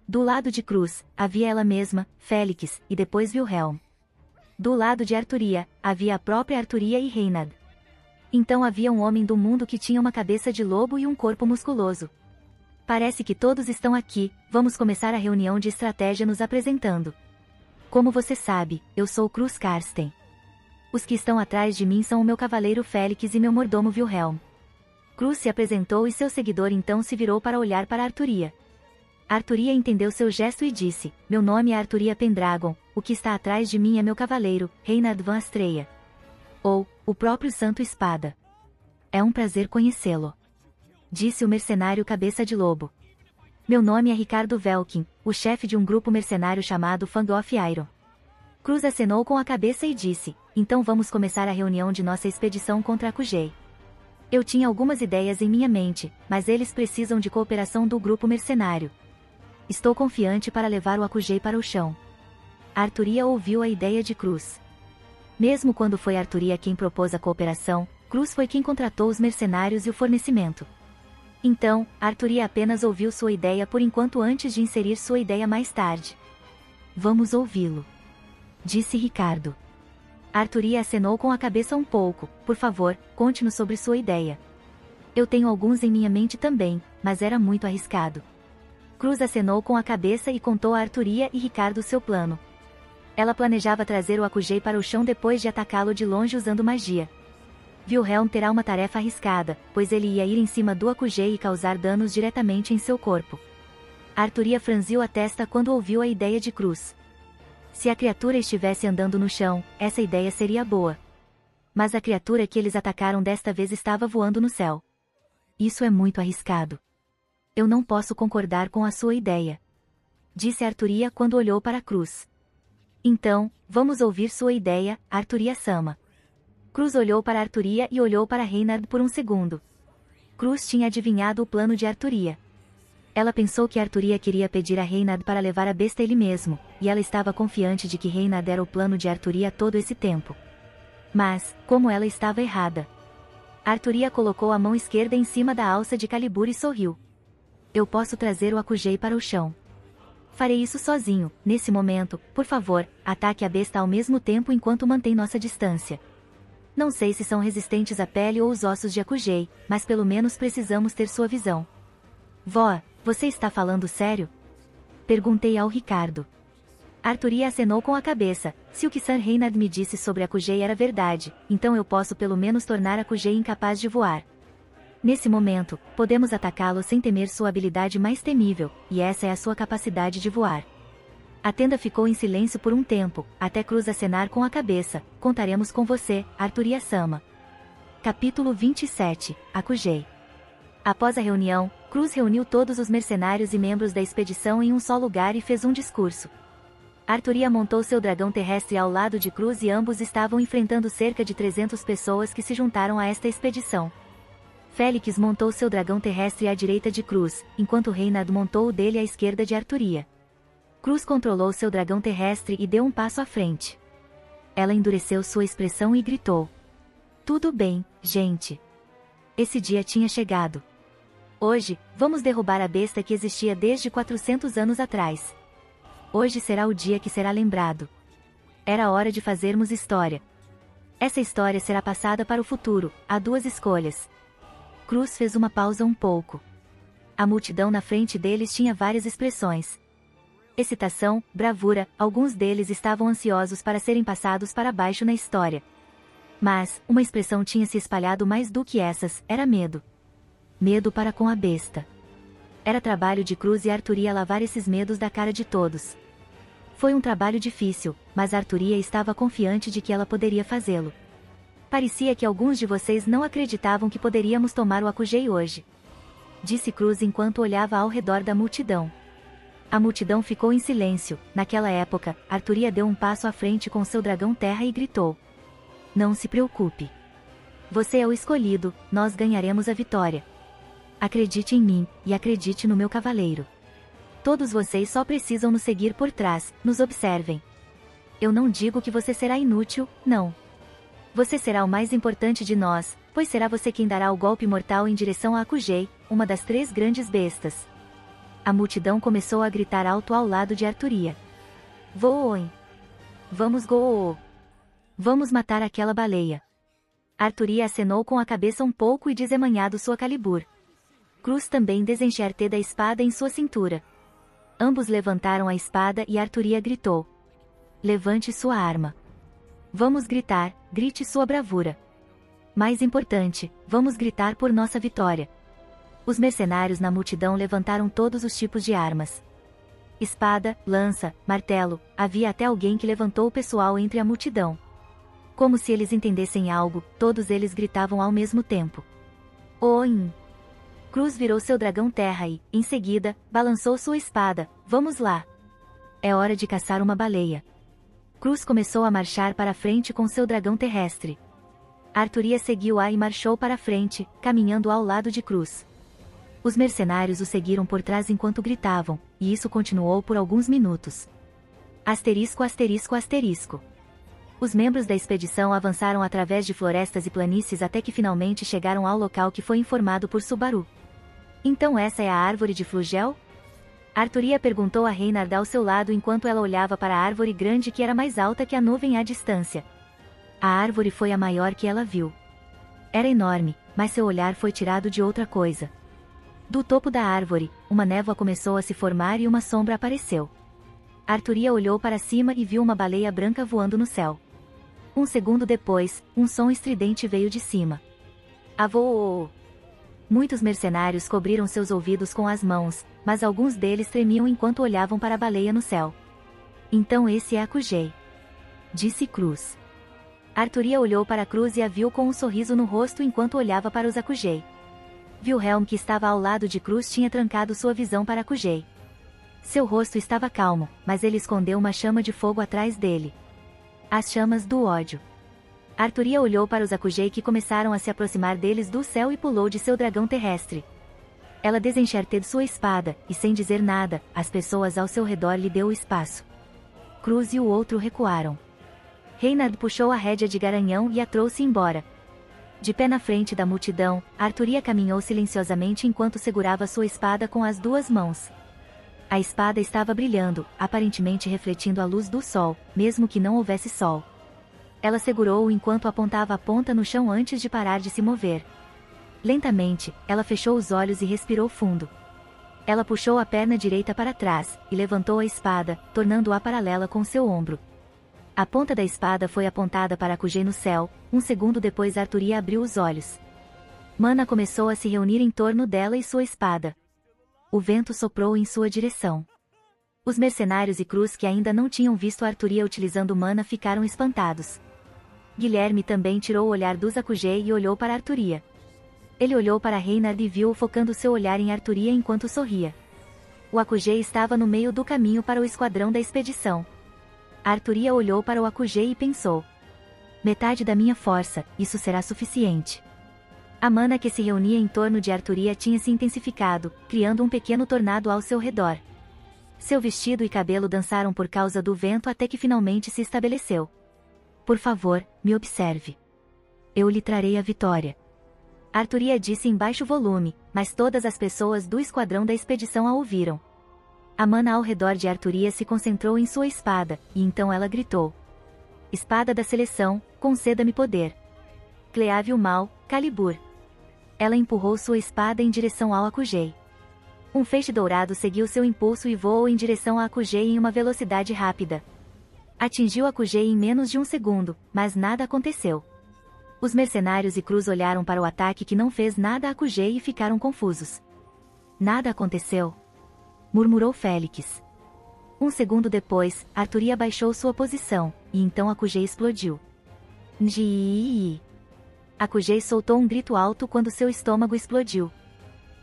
Do lado de Cruz, havia ela mesma, Félix, e depois Wilhelm. Do lado de Arturia, havia a própria Arturia e Reinhard. Então havia um homem do mundo que tinha uma cabeça de lobo e um corpo musculoso. Parece que todos estão aqui, vamos começar a reunião de estratégia nos apresentando. Como você sabe, eu sou Cruz Karsten. Os que estão atrás de mim são o meu cavaleiro Félix e meu mordomo Wilhelm. Cruz se apresentou e seu seguidor então se virou para olhar para Arturia. Arturia entendeu seu gesto e disse: Meu nome é Arturia Pendragon, o que está atrás de mim é meu cavaleiro, Reinhard Van Astreia. Ou, o próprio Santo Espada. É um prazer conhecê-lo. Disse o mercenário Cabeça de Lobo. Meu nome é Ricardo Velkin, o chefe de um grupo mercenário chamado Fang of Iron. Cruz acenou com a cabeça e disse: Então vamos começar a reunião de nossa expedição contra a Kujei. Eu tinha algumas ideias em minha mente, mas eles precisam de cooperação do grupo mercenário. Estou confiante para levar o Akujei para o chão. Arturia ouviu a ideia de Cruz. Mesmo quando foi Arturia quem propôs a cooperação, Cruz foi quem contratou os mercenários e o fornecimento. Então, Arturia apenas ouviu sua ideia por enquanto antes de inserir sua ideia mais tarde. Vamos ouvi-lo. Disse Ricardo. Arturia acenou com a cabeça um pouco. Por favor, conte-nos sobre sua ideia. Eu tenho alguns em minha mente também, mas era muito arriscado. Cruz acenou com a cabeça e contou a Arturia e Ricardo seu plano. Ela planejava trazer o Akujei para o chão depois de atacá-lo de longe usando magia. Wilhelm terá uma tarefa arriscada, pois ele ia ir em cima do Akujei e causar danos diretamente em seu corpo. Arturia franziu a testa quando ouviu a ideia de Cruz. Se a criatura estivesse andando no chão, essa ideia seria boa. Mas a criatura que eles atacaram desta vez estava voando no céu. Isso é muito arriscado. Eu não posso concordar com a sua ideia. Disse Arturia quando olhou para a cruz. Então, vamos ouvir sua ideia, Arturia Sama. Cruz olhou para Arturia e olhou para Reinhard por um segundo. Cruz tinha adivinhado o plano de Arturia. Ela pensou que Arturia queria pedir a Reinhard para levar a besta ele mesmo, e ela estava confiante de que Reinhard era o plano de Arturia todo esse tempo. Mas, como ela estava errada. Arturia colocou a mão esquerda em cima da alça de Calibur e sorriu. Eu posso trazer o Akujei para o chão. Farei isso sozinho, nesse momento, por favor, ataque a besta ao mesmo tempo enquanto mantém nossa distância. Não sei se são resistentes à pele ou os ossos de Akujei, mas pelo menos precisamos ter sua visão. Vó, você está falando sério? Perguntei ao Ricardo. Arturia acenou com a cabeça. Se o que Sir Reinhard me disse sobre a Kujei era verdade, então eu posso pelo menos tornar a Kujei incapaz de voar. Nesse momento, podemos atacá-lo sem temer sua habilidade mais temível, e essa é a sua capacidade de voar. A tenda ficou em silêncio por um tempo, até Cruz acenar com a cabeça. Contaremos com você, Arturia Sama. Capítulo 27 Acujei. Após a reunião, Cruz reuniu todos os mercenários e membros da expedição em um só lugar e fez um discurso. Arturia montou seu dragão terrestre ao lado de Cruz e ambos estavam enfrentando cerca de 300 pessoas que se juntaram a esta expedição. Félix montou seu dragão terrestre à direita de Cruz, enquanto Reinard montou o dele à esquerda de Arturia. Cruz controlou seu dragão terrestre e deu um passo à frente. Ela endureceu sua expressão e gritou. Tudo bem, gente. Esse dia tinha chegado. Hoje, vamos derrubar a besta que existia desde 400 anos atrás. Hoje será o dia que será lembrado. Era hora de fazermos história. Essa história será passada para o futuro, há duas escolhas. Cruz fez uma pausa um pouco. A multidão na frente deles tinha várias expressões excitação, bravura, alguns deles estavam ansiosos para serem passados para baixo na história. Mas, uma expressão tinha se espalhado mais do que essas, era medo. Medo para com a besta. Era trabalho de Cruz e Arturia lavar esses medos da cara de todos. Foi um trabalho difícil, mas Arturia estava confiante de que ela poderia fazê-lo. Parecia que alguns de vocês não acreditavam que poderíamos tomar o Acujei hoje. Disse Cruz enquanto olhava ao redor da multidão. A multidão ficou em silêncio. Naquela época, Arturia deu um passo à frente com seu dragão terra e gritou: Não se preocupe. Você é o escolhido, nós ganharemos a vitória. Acredite em mim, e acredite no meu cavaleiro. Todos vocês só precisam nos seguir por trás, nos observem. Eu não digo que você será inútil, não. Você será o mais importante de nós, pois será você quem dará o golpe mortal em direção a Akujei, uma das três grandes bestas a multidão começou a gritar alto ao lado de Arturia. Voem! Vamos Goo! Vamos matar aquela baleia. Arturia acenou com a cabeça um pouco e desemanhado sua calibur. Cruz também desenxerte da espada em sua cintura. Ambos levantaram a espada e Arturia gritou. Levante sua arma. Vamos gritar, grite sua bravura. Mais importante, vamos gritar por nossa vitória. Os mercenários na multidão levantaram todos os tipos de armas. Espada, lança, martelo, havia até alguém que levantou o pessoal entre a multidão. Como se eles entendessem algo, todos eles gritavam ao mesmo tempo. Oin! Cruz virou seu dragão terra e, em seguida, balançou sua espada. Vamos lá! É hora de caçar uma baleia. Cruz começou a marchar para frente com seu dragão terrestre. Arturia seguiu-a e marchou para frente, caminhando ao lado de Cruz. Os mercenários o seguiram por trás enquanto gritavam, e isso continuou por alguns minutos. Asterisco asterisco asterisco. Os membros da expedição avançaram através de florestas e planícies até que finalmente chegaram ao local que foi informado por Subaru. Então essa é a árvore de flugel? Arturia perguntou a Reinard ao seu lado enquanto ela olhava para a árvore grande que era mais alta que a nuvem à distância. A árvore foi a maior que ela viu. Era enorme, mas seu olhar foi tirado de outra coisa. Do topo da árvore, uma névoa começou a se formar e uma sombra apareceu. Arturia olhou para cima e viu uma baleia branca voando no céu. Um segundo depois, um som estridente veio de cima. Avô! Muitos mercenários cobriram seus ouvidos com as mãos, mas alguns deles tremiam enquanto olhavam para a baleia no céu. Então esse é a Kujei. Disse Cruz. Arturia olhou para cruz e a viu com um sorriso no rosto enquanto olhava para os Akujei. Wilhelm que estava ao lado de Cruz tinha trancado sua visão para Kujei. Seu rosto estava calmo, mas ele escondeu uma chama de fogo atrás dele. As chamas do ódio. Arturia olhou para os Akujei que começaram a se aproximar deles do céu e pulou de seu dragão terrestre. Ela desenchartou sua espada, e sem dizer nada, as pessoas ao seu redor lhe deu espaço. Cruz e o outro recuaram. Reinhard puxou a rédea de garanhão e a trouxe embora, de pé na frente da multidão, Arturia caminhou silenciosamente enquanto segurava sua espada com as duas mãos. A espada estava brilhando, aparentemente refletindo a luz do sol, mesmo que não houvesse sol. Ela segurou-o enquanto apontava a ponta no chão antes de parar de se mover. Lentamente, ela fechou os olhos e respirou fundo. Ela puxou a perna direita para trás, e levantou a espada, tornando-a paralela com seu ombro, a ponta da espada foi apontada para Kujei no céu, um segundo depois Arturia abriu os olhos. Mana começou a se reunir em torno dela e sua espada. O vento soprou em sua direção. Os mercenários e Cruz que ainda não tinham visto Arturia utilizando mana ficaram espantados. Guilherme também tirou o olhar do Zakugê e olhou para Arturia. Ele olhou para Reynard e viu-o focando seu olhar em Arturia enquanto sorria. O Akugê estava no meio do caminho para o esquadrão da expedição. Arturia olhou para o Akugê e pensou. Metade da minha força, isso será suficiente. A mana que se reunia em torno de Arturia tinha se intensificado, criando um pequeno tornado ao seu redor. Seu vestido e cabelo dançaram por causa do vento até que finalmente se estabeleceu. Por favor, me observe. Eu lhe trarei a vitória. Arturia disse em baixo volume, mas todas as pessoas do esquadrão da expedição a ouviram. A mana ao redor de Arturia se concentrou em sua espada, e então ela gritou. Espada da seleção, conceda-me poder. Cleave o mal, Calibur. Ela empurrou sua espada em direção ao Akugei. Um feixe dourado seguiu seu impulso e voou em direção a Akugei em uma velocidade rápida. Atingiu Akugei em menos de um segundo, mas nada aconteceu. Os mercenários e Cruz olharam para o ataque que não fez nada a Akugei e ficaram confusos. Nada aconteceu. Murmurou Félix. Um segundo depois, Arturia baixou sua posição, e então Akugei explodiu. Njii. Akugei soltou um grito alto quando seu estômago explodiu.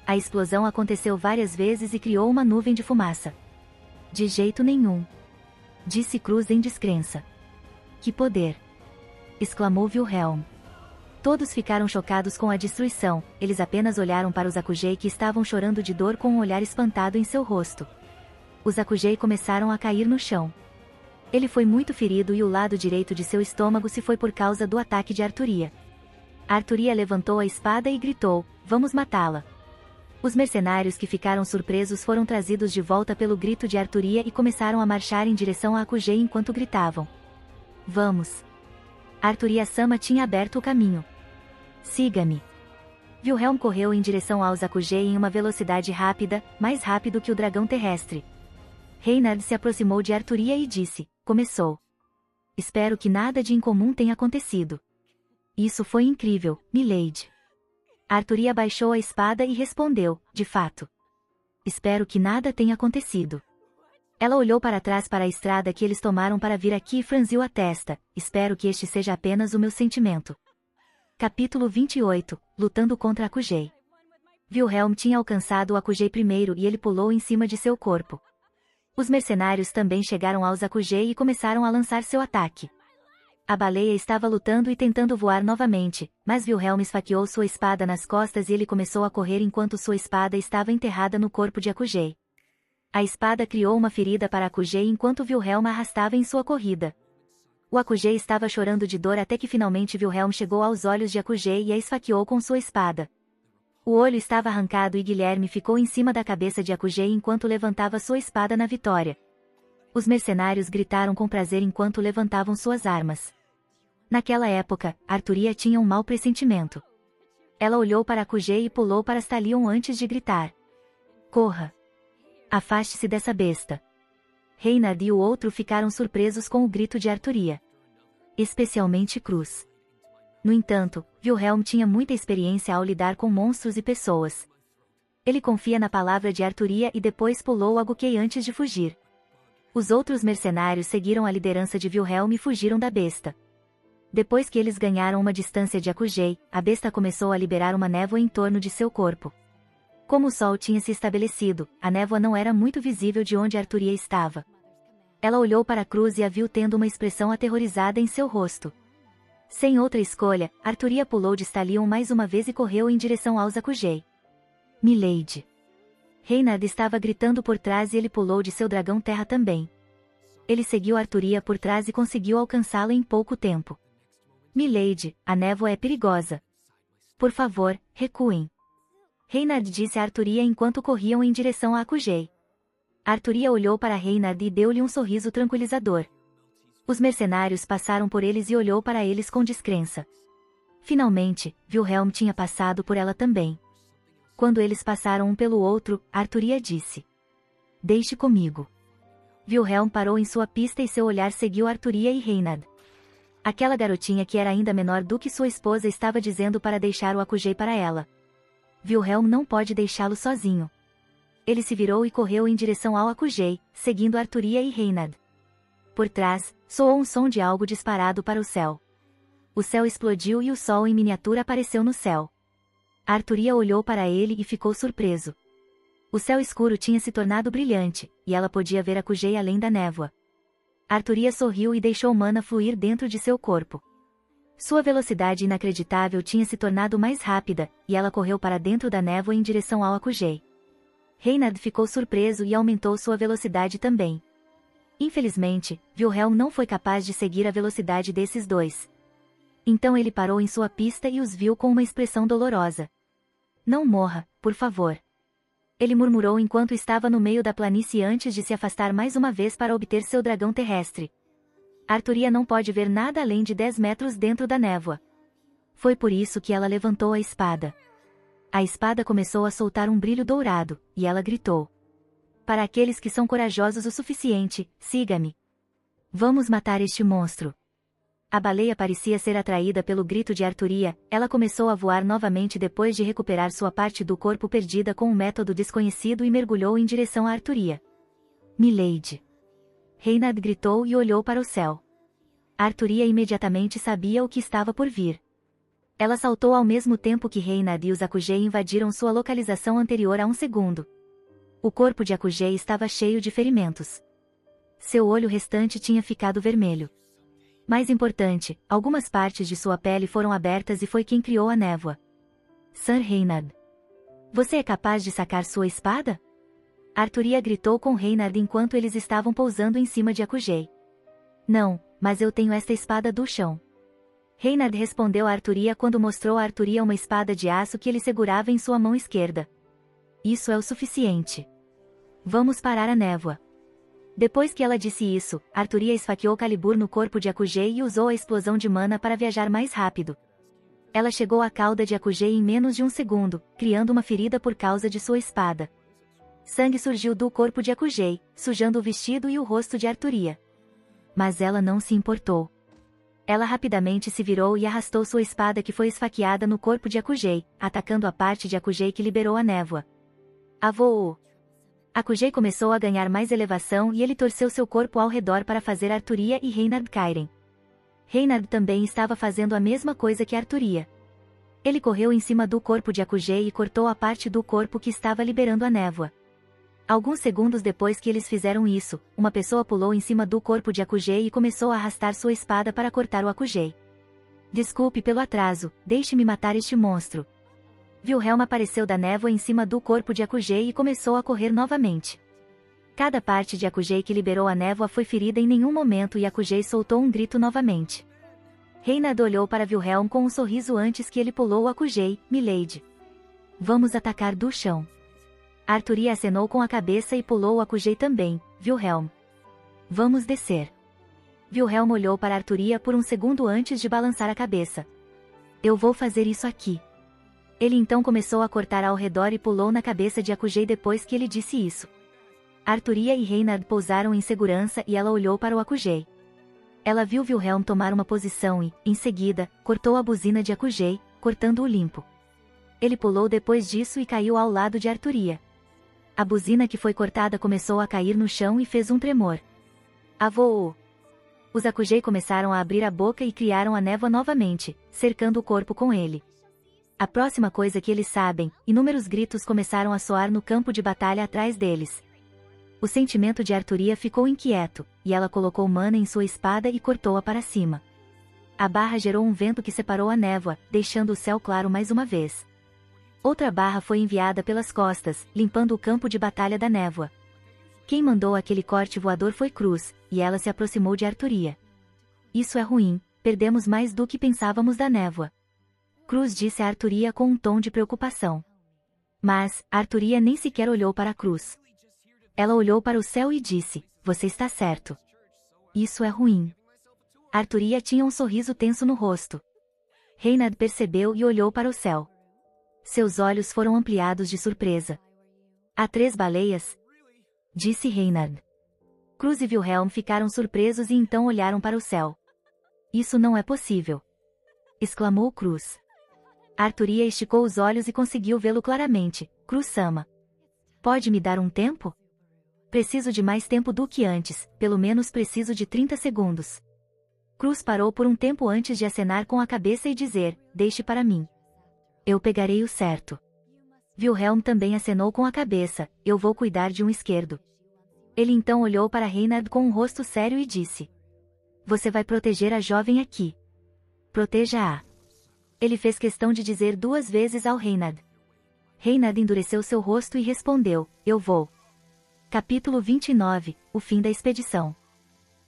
A explosão aconteceu várias vezes e criou uma nuvem de fumaça. De jeito nenhum disse Cruz em descrença. Que poder! exclamou Wilhelm. Todos ficaram chocados com a destruição, eles apenas olharam para os Akugei que estavam chorando de dor com um olhar espantado em seu rosto. Os Akugei começaram a cair no chão. Ele foi muito ferido e o lado direito de seu estômago se foi por causa do ataque de Arturia. Arturia levantou a espada e gritou: Vamos matá-la. Os mercenários que ficaram surpresos foram trazidos de volta pelo grito de Arturia e começaram a marchar em direção a Akugei enquanto gritavam. Vamos! Arturia Sama tinha aberto o caminho. Siga-me! Wilhelm correu em direção aos Akugei em uma velocidade rápida, mais rápido que o dragão terrestre. Reynard se aproximou de Arturia e disse: Começou. Espero que nada de incomum tenha acontecido. Isso foi incrível, Milady. Arturia baixou a espada e respondeu, de fato. Espero que nada tenha acontecido. Ela olhou para trás para a estrada que eles tomaram para vir aqui e franziu a testa, espero que este seja apenas o meu sentimento. Capítulo 28, Lutando contra Akugei. Wilhelm tinha alcançado o Akugei primeiro e ele pulou em cima de seu corpo. Os mercenários também chegaram aos Akugei e começaram a lançar seu ataque. A baleia estava lutando e tentando voar novamente, mas Wilhelm esfaqueou sua espada nas costas e ele começou a correr enquanto sua espada estava enterrada no corpo de Akugei. A espada criou uma ferida para Akugei enquanto Wilhelm arrastava em sua corrida. O Akugei estava chorando de dor até que finalmente Wilhelm chegou aos olhos de Akugei e a esfaqueou com sua espada. O olho estava arrancado e Guilherme ficou em cima da cabeça de Akugei enquanto levantava sua espada na vitória. Os mercenários gritaram com prazer enquanto levantavam suas armas. Naquela época, Arturia tinha um mau pressentimento. Ela olhou para Kujei e pulou para Stalion antes de gritar. Corra! Afaste-se dessa besta. Reynard e o outro ficaram surpresos com o grito de Arturia. Especialmente Cruz. No entanto, Wilhelm tinha muita experiência ao lidar com monstros e pessoas. Ele confia na palavra de Arturia e depois pulou a Gukei antes de fugir. Os outros mercenários seguiram a liderança de Wilhelm e fugiram da besta. Depois que eles ganharam uma distância de Akugei, a besta começou a liberar uma névoa em torno de seu corpo. Como o sol tinha se estabelecido, a névoa não era muito visível de onde Arturia estava. Ela olhou para a cruz e a viu tendo uma expressão aterrorizada em seu rosto. Sem outra escolha, Arturia pulou de Stalion mais uma vez e correu em direção aos Akugei. Milady. Reynard estava gritando por trás e ele pulou de seu dragão terra também. Ele seguiu Arturia por trás e conseguiu alcançá-la em pouco tempo. Milady, a névoa é perigosa. Por favor, recuem. Reynard disse a Arturia enquanto corriam em direção a Akugei. Arturia olhou para Reynard e deu-lhe um sorriso tranquilizador. Os mercenários passaram por eles e olhou para eles com descrença. Finalmente, Wilhelm tinha passado por ela também. Quando eles passaram um pelo outro, Arturia disse. Deixe comigo. Wilhelm parou em sua pista e seu olhar seguiu Arturia e Reynard. Aquela garotinha que era ainda menor do que sua esposa estava dizendo para deixar o Akugei para ela. Wilhelm não pode deixá-lo sozinho. Ele se virou e correu em direção ao Akujei, seguindo Arturia e Reinad. Por trás, soou um som de algo disparado para o céu. O céu explodiu e o sol em miniatura apareceu no céu. Arturia olhou para ele e ficou surpreso. O céu escuro tinha se tornado brilhante, e ela podia ver Akujei além da névoa. Arturia sorriu e deixou mana fluir dentro de seu corpo. Sua velocidade inacreditável tinha se tornado mais rápida, e ela correu para dentro da névoa em direção ao Akujei. Reinhard ficou surpreso e aumentou sua velocidade também. Infelizmente, Wilhelm não foi capaz de seguir a velocidade desses dois. Então ele parou em sua pista e os viu com uma expressão dolorosa. Não morra, por favor. Ele murmurou enquanto estava no meio da planície antes de se afastar mais uma vez para obter seu dragão terrestre. Arturia não pode ver nada além de 10 metros dentro da névoa. Foi por isso que ela levantou a espada. A espada começou a soltar um brilho dourado, e ela gritou. Para aqueles que são corajosos o suficiente, siga-me. Vamos matar este monstro. A baleia parecia ser atraída pelo grito de Arturia, ela começou a voar novamente depois de recuperar sua parte do corpo perdida com um método desconhecido e mergulhou em direção a Arturia. Milady. Reinhard gritou e olhou para o céu. Arturia imediatamente sabia o que estava por vir. Ela saltou ao mesmo tempo que Reinhard e os Akujei invadiram sua localização anterior a um segundo. O corpo de Akujei estava cheio de ferimentos. Seu olho restante tinha ficado vermelho. Mais importante, algumas partes de sua pele foram abertas e foi quem criou a névoa. Sir Reinhard. Você é capaz de sacar sua espada? Arturia gritou com Reinhard enquanto eles estavam pousando em cima de Akujei. Não, mas eu tenho esta espada do chão. Reinhard respondeu a Arturia quando mostrou a Arturia uma espada de aço que ele segurava em sua mão esquerda. Isso é o suficiente. Vamos parar a névoa. Depois que ela disse isso, Arturia esfaqueou Calibur no corpo de Akujei e usou a explosão de mana para viajar mais rápido. Ela chegou à cauda de Akujei em menos de um segundo, criando uma ferida por causa de sua espada. Sangue surgiu do corpo de Akujei, sujando o vestido e o rosto de Arturia. Mas ela não se importou. Ela rapidamente se virou e arrastou sua espada que foi esfaqueada no corpo de Akujei, atacando a parte de Akujei que liberou a névoa. Avoou. Akujei começou a ganhar mais elevação e ele torceu seu corpo ao redor para fazer Arturia e Reinhard caírem. Reinhard também estava fazendo a mesma coisa que Arturia. Ele correu em cima do corpo de Akujei e cortou a parte do corpo que estava liberando a névoa. Alguns segundos depois que eles fizeram isso, uma pessoa pulou em cima do corpo de Akujei e começou a arrastar sua espada para cortar o Akujei. Desculpe pelo atraso, deixe-me matar este monstro. Wilhelm apareceu da névoa em cima do corpo de Akujei e começou a correr novamente. Cada parte de Akujei que liberou a névoa foi ferida em nenhum momento e Akujei soltou um grito novamente. Reinhard olhou para Wilhelm com um sorriso antes que ele pulou Akujei, Milady. Vamos atacar do chão. Arturia acenou com a cabeça e pulou a Kujei também, Wilhelm. Vamos descer. Wilhelm olhou para Arturia por um segundo antes de balançar a cabeça. Eu vou fazer isso aqui. Ele então começou a cortar ao redor e pulou na cabeça de Akujei depois que ele disse isso. Arturia e Reinhard pousaram em segurança e ela olhou para o Akujei. Ela viu Wilhelm tomar uma posição e, em seguida, cortou a buzina de Akujei, cortando-o limpo. Ele pulou depois disso e caiu ao lado de Arturia. A buzina que foi cortada começou a cair no chão e fez um tremor. Avoou. Os Akujei começaram a abrir a boca e criaram a névoa novamente, cercando o corpo com ele. A próxima coisa que eles sabem, inúmeros gritos começaram a soar no campo de batalha atrás deles. O sentimento de Arturia ficou inquieto, e ela colocou mana em sua espada e cortou-a para cima. A barra gerou um vento que separou a névoa, deixando o céu claro mais uma vez. Outra barra foi enviada pelas costas, limpando o campo de batalha da névoa. Quem mandou aquele corte voador foi Cruz, e ela se aproximou de Arturia. Isso é ruim, perdemos mais do que pensávamos da névoa. Cruz disse a Arturia com um tom de preocupação. Mas, Arturia nem sequer olhou para a Cruz. Ela olhou para o céu e disse, você está certo. Isso é ruim. Arturia tinha um sorriso tenso no rosto. Reinhard percebeu e olhou para o céu. Seus olhos foram ampliados de surpresa. Há três baleias? Disse Reinhard. Cruz e Wilhelm ficaram surpresos e então olharam para o céu. Isso não é possível. Exclamou Cruz. Arturia esticou os olhos e conseguiu vê-lo claramente. Cruz Sama. Pode me dar um tempo? Preciso de mais tempo do que antes, pelo menos preciso de 30 segundos. Cruz parou por um tempo antes de acenar com a cabeça e dizer: Deixe para mim. Eu pegarei o certo. Wilhelm também acenou com a cabeça: Eu vou cuidar de um esquerdo. Ele então olhou para Reinhard com um rosto sério e disse: Você vai proteger a jovem aqui. Proteja-a. Ele fez questão de dizer duas vezes ao Reinhard. Reinhard endureceu seu rosto e respondeu: Eu vou. Capítulo 29 O fim da expedição.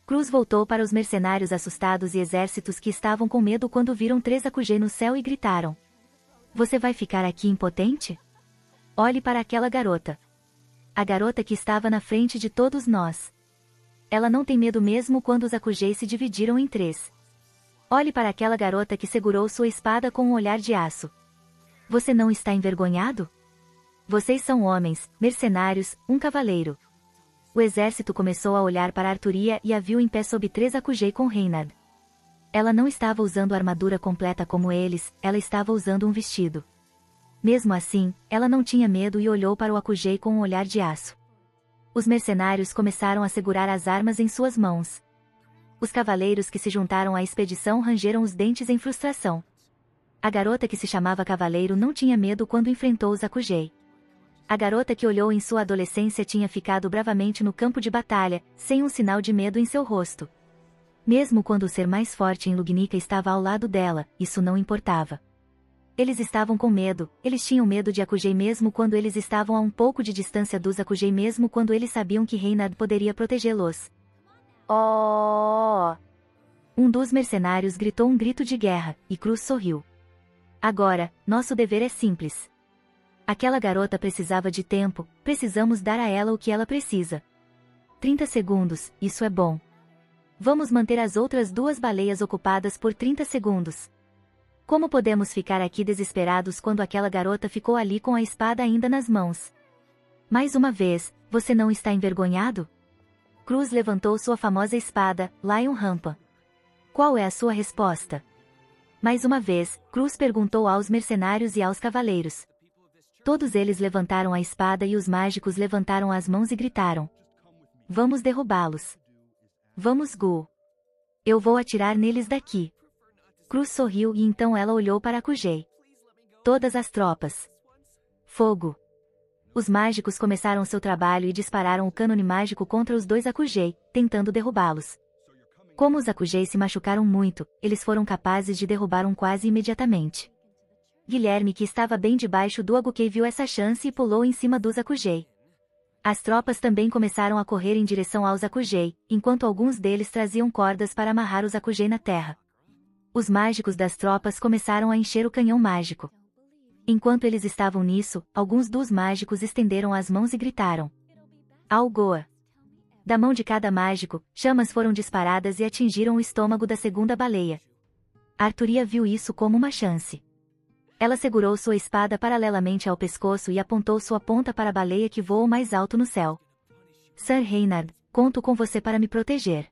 Cruz voltou para os mercenários assustados e exércitos que estavam com medo quando viram três acugê no céu e gritaram: Você vai ficar aqui impotente? Olhe para aquela garota. A garota que estava na frente de todos nós. Ela não tem medo mesmo quando os acugês se dividiram em três. Olhe para aquela garota que segurou sua espada com um olhar de aço. Você não está envergonhado? Vocês são homens, mercenários, um cavaleiro. O exército começou a olhar para Arturia e a viu em pé sob três acujei com Reinhard. Ela não estava usando armadura completa como eles, ela estava usando um vestido. Mesmo assim, ela não tinha medo e olhou para o acujei com um olhar de aço. Os mercenários começaram a segurar as armas em suas mãos. Os cavaleiros que se juntaram à expedição rangeram os dentes em frustração. A garota que se chamava Cavaleiro não tinha medo quando enfrentou os acujei. A garota que olhou em sua adolescência tinha ficado bravamente no campo de batalha, sem um sinal de medo em seu rosto. Mesmo quando o ser mais forte em Lugnica estava ao lado dela, isso não importava. Eles estavam com medo, eles tinham medo de Akujei mesmo quando eles estavam a um pouco de distância dos Akujei mesmo quando eles sabiam que Reinhard poderia protegê-los. Oh! Um dos mercenários gritou um grito de guerra, e Cruz sorriu. Agora, nosso dever é simples. Aquela garota precisava de tempo, precisamos dar a ela o que ela precisa. 30 segundos, isso é bom. Vamos manter as outras duas baleias ocupadas por 30 segundos. Como podemos ficar aqui desesperados quando aquela garota ficou ali com a espada ainda nas mãos? Mais uma vez, você não está envergonhado? Cruz levantou sua famosa espada, Lion Rampa. Qual é a sua resposta? Mais uma vez, Cruz perguntou aos mercenários e aos cavaleiros. Todos eles levantaram a espada e os mágicos levantaram as mãos e gritaram. Vamos derrubá-los. Vamos Gu. Eu vou atirar neles daqui. Cruz sorriu e então ela olhou para Kujei. Todas as tropas. Fogo. Os mágicos começaram seu trabalho e dispararam o cânone mágico contra os dois Akujei, tentando derrubá-los. Como os Akujei se machucaram muito, eles foram capazes de derrubar um quase imediatamente. Guilherme que estava bem debaixo do Agukei viu essa chance e pulou em cima dos Akujei. As tropas também começaram a correr em direção aos Akujei, enquanto alguns deles traziam cordas para amarrar os Akujei na terra. Os mágicos das tropas começaram a encher o canhão mágico. Enquanto eles estavam nisso, alguns dos mágicos estenderam as mãos e gritaram. Algoa! Da mão de cada mágico, chamas foram disparadas e atingiram o estômago da segunda baleia. Arturia viu isso como uma chance. Ela segurou sua espada paralelamente ao pescoço e apontou sua ponta para a baleia que voou mais alto no céu. Sir Reynard, conto com você para me proteger.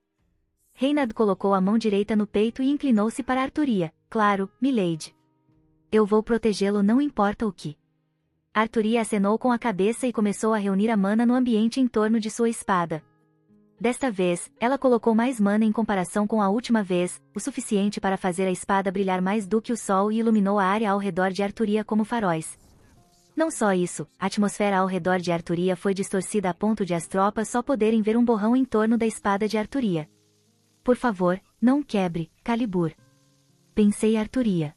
Reynard colocou a mão direita no peito e inclinou-se para Arturia. Claro, milady. Eu vou protegê-lo não importa o que. Arturia acenou com a cabeça e começou a reunir a mana no ambiente em torno de sua espada. Desta vez, ela colocou mais mana em comparação com a última vez, o suficiente para fazer a espada brilhar mais do que o sol e iluminou a área ao redor de Arturia como faróis. Não só isso, a atmosfera ao redor de Arturia foi distorcida a ponto de as tropas só poderem ver um borrão em torno da espada de Arturia. Por favor, não quebre, Calibur. Pensei Arturia.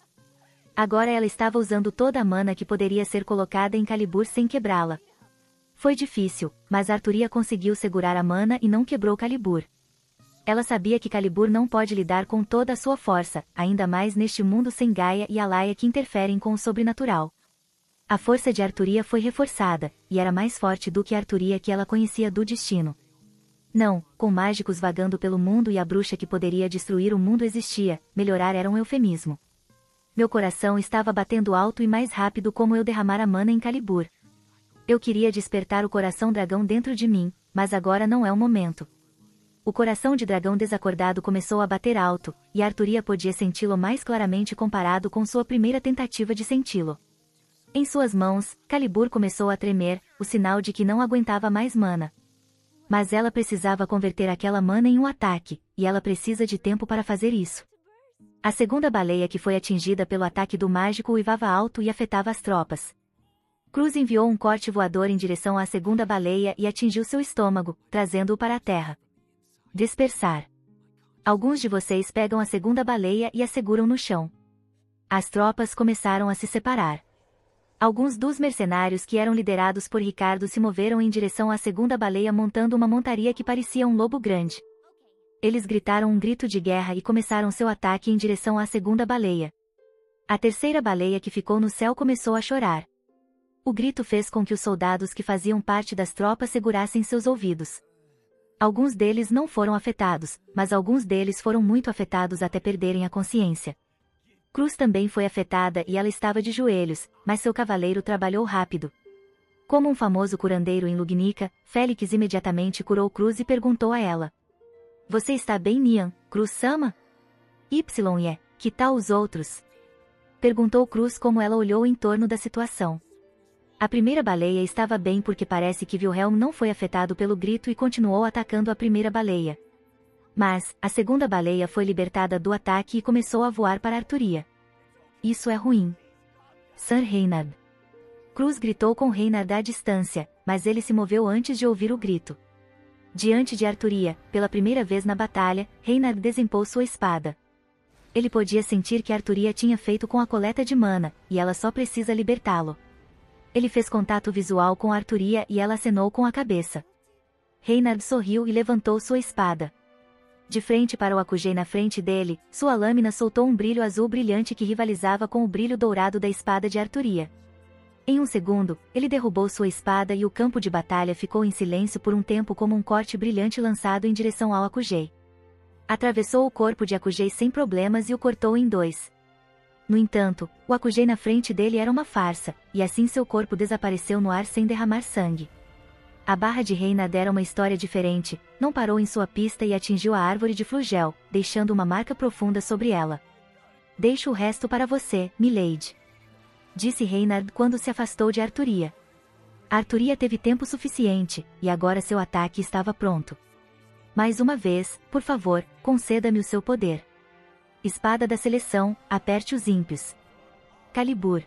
Agora ela estava usando toda a mana que poderia ser colocada em Calibur sem quebrá-la, foi difícil, mas Arturia conseguiu segurar a mana e não quebrou Calibur. Ela sabia que Calibur não pode lidar com toda a sua força, ainda mais neste mundo sem Gaia e Alaia que interferem com o sobrenatural. A força de Arturia foi reforçada, e era mais forte do que a Arturia que ela conhecia do destino. Não, com mágicos vagando pelo mundo e a bruxa que poderia destruir o mundo existia, melhorar era um eufemismo. Meu coração estava batendo alto e mais rápido como eu derramar a mana em Calibur. Eu queria despertar o coração dragão dentro de mim, mas agora não é o momento. O coração de dragão desacordado começou a bater alto, e Arturia podia senti-lo mais claramente comparado com sua primeira tentativa de senti-lo. Em suas mãos, Calibur começou a tremer, o sinal de que não aguentava mais mana. Mas ela precisava converter aquela mana em um ataque, e ela precisa de tempo para fazer isso. A segunda baleia que foi atingida pelo ataque do mágico uivava alto e afetava as tropas. Cruz enviou um corte voador em direção à segunda baleia e atingiu seu estômago, trazendo-o para a terra. Dispersar. Alguns de vocês pegam a segunda baleia e a seguram no chão. As tropas começaram a se separar. Alguns dos mercenários que eram liderados por Ricardo se moveram em direção à segunda baleia montando uma montaria que parecia um lobo grande. Eles gritaram um grito de guerra e começaram seu ataque em direção à segunda baleia. A terceira baleia que ficou no céu começou a chorar. O grito fez com que os soldados que faziam parte das tropas segurassem seus ouvidos. Alguns deles não foram afetados, mas alguns deles foram muito afetados até perderem a consciência. Cruz também foi afetada e ela estava de joelhos, mas seu cavaleiro trabalhou rápido. Como um famoso curandeiro em Lugnica, Félix imediatamente curou Cruz e perguntou a ela. Você está bem, Nian, Cruz Sama? Y é, que tal os outros? Perguntou Cruz como ela olhou em torno da situação. A primeira baleia estava bem porque parece que Wilhelm não foi afetado pelo grito e continuou atacando a primeira baleia, mas, a segunda baleia foi libertada do ataque e começou a voar para Arturia. Isso é ruim. Sir Reynard. Cruz gritou com Reynard à distância, mas ele se moveu antes de ouvir o grito. Diante de Arturia, pela primeira vez na batalha, Reynard desempou sua espada. Ele podia sentir que Arturia tinha feito com a coleta de mana, e ela só precisa libertá-lo. Ele fez contato visual com Arturia e ela acenou com a cabeça. Reynard sorriu e levantou sua espada. De frente para o Akugei na frente dele, sua lâmina soltou um brilho azul brilhante que rivalizava com o brilho dourado da espada de Arturia. Em um segundo, ele derrubou sua espada e o campo de batalha ficou em silêncio por um tempo como um corte brilhante lançado em direção ao Akugei. Atravessou o corpo de Akugei sem problemas e o cortou em dois. No entanto, o Akugei na frente dele era uma farsa, e assim seu corpo desapareceu no ar sem derramar sangue. A barra de Reina dera uma história diferente, não parou em sua pista e atingiu a árvore de flugel, deixando uma marca profunda sobre ela. Deixo o resto para você, Milady. Disse Reinhard quando se afastou de Arturia. Arturia teve tempo suficiente, e agora seu ataque estava pronto. Mais uma vez, por favor, conceda-me o seu poder. Espada da seleção, aperte os ímpios. Calibur.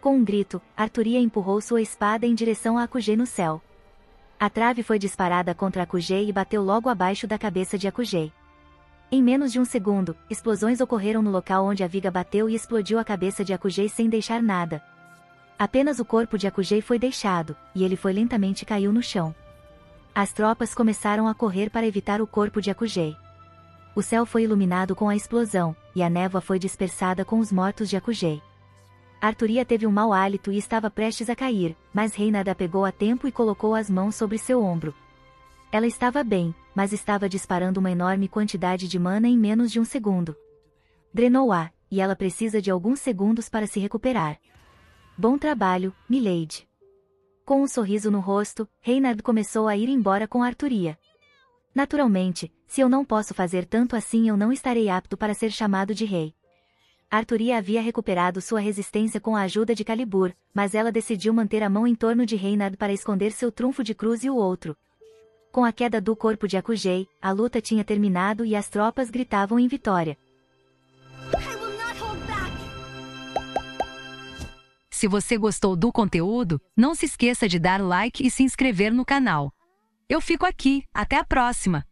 Com um grito, Arturia empurrou sua espada em direção a Akugê no céu. A trave foi disparada contra Akugei e bateu logo abaixo da cabeça de Akugei. Em menos de um segundo, explosões ocorreram no local onde a viga bateu e explodiu a cabeça de Akugei sem deixar nada. Apenas o corpo de Akugei foi deixado, e ele foi lentamente caiu no chão. As tropas começaram a correr para evitar o corpo de Akugei. O céu foi iluminado com a explosão, e a névoa foi dispersada com os mortos de Akugei. Arturia teve um mau hálito e estava prestes a cair, mas Reinada pegou a tempo e colocou as mãos sobre seu ombro. Ela estava bem, mas estava disparando uma enorme quantidade de mana em menos de um segundo. Drenou-a, e ela precisa de alguns segundos para se recuperar. Bom trabalho, Milady. Com um sorriso no rosto, Reinhard começou a ir embora com Arturia. Naturalmente, se eu não posso fazer tanto assim eu não estarei apto para ser chamado de rei. Arturia havia recuperado sua resistência com a ajuda de Calibur, mas ela decidiu manter a mão em torno de Reynard para esconder seu trunfo de cruz e o outro. Com a queda do corpo de Akugei, a luta tinha terminado e as tropas gritavam em vitória. Se você gostou do conteúdo, não se esqueça de dar like e se inscrever no canal. Eu fico aqui, até a próxima!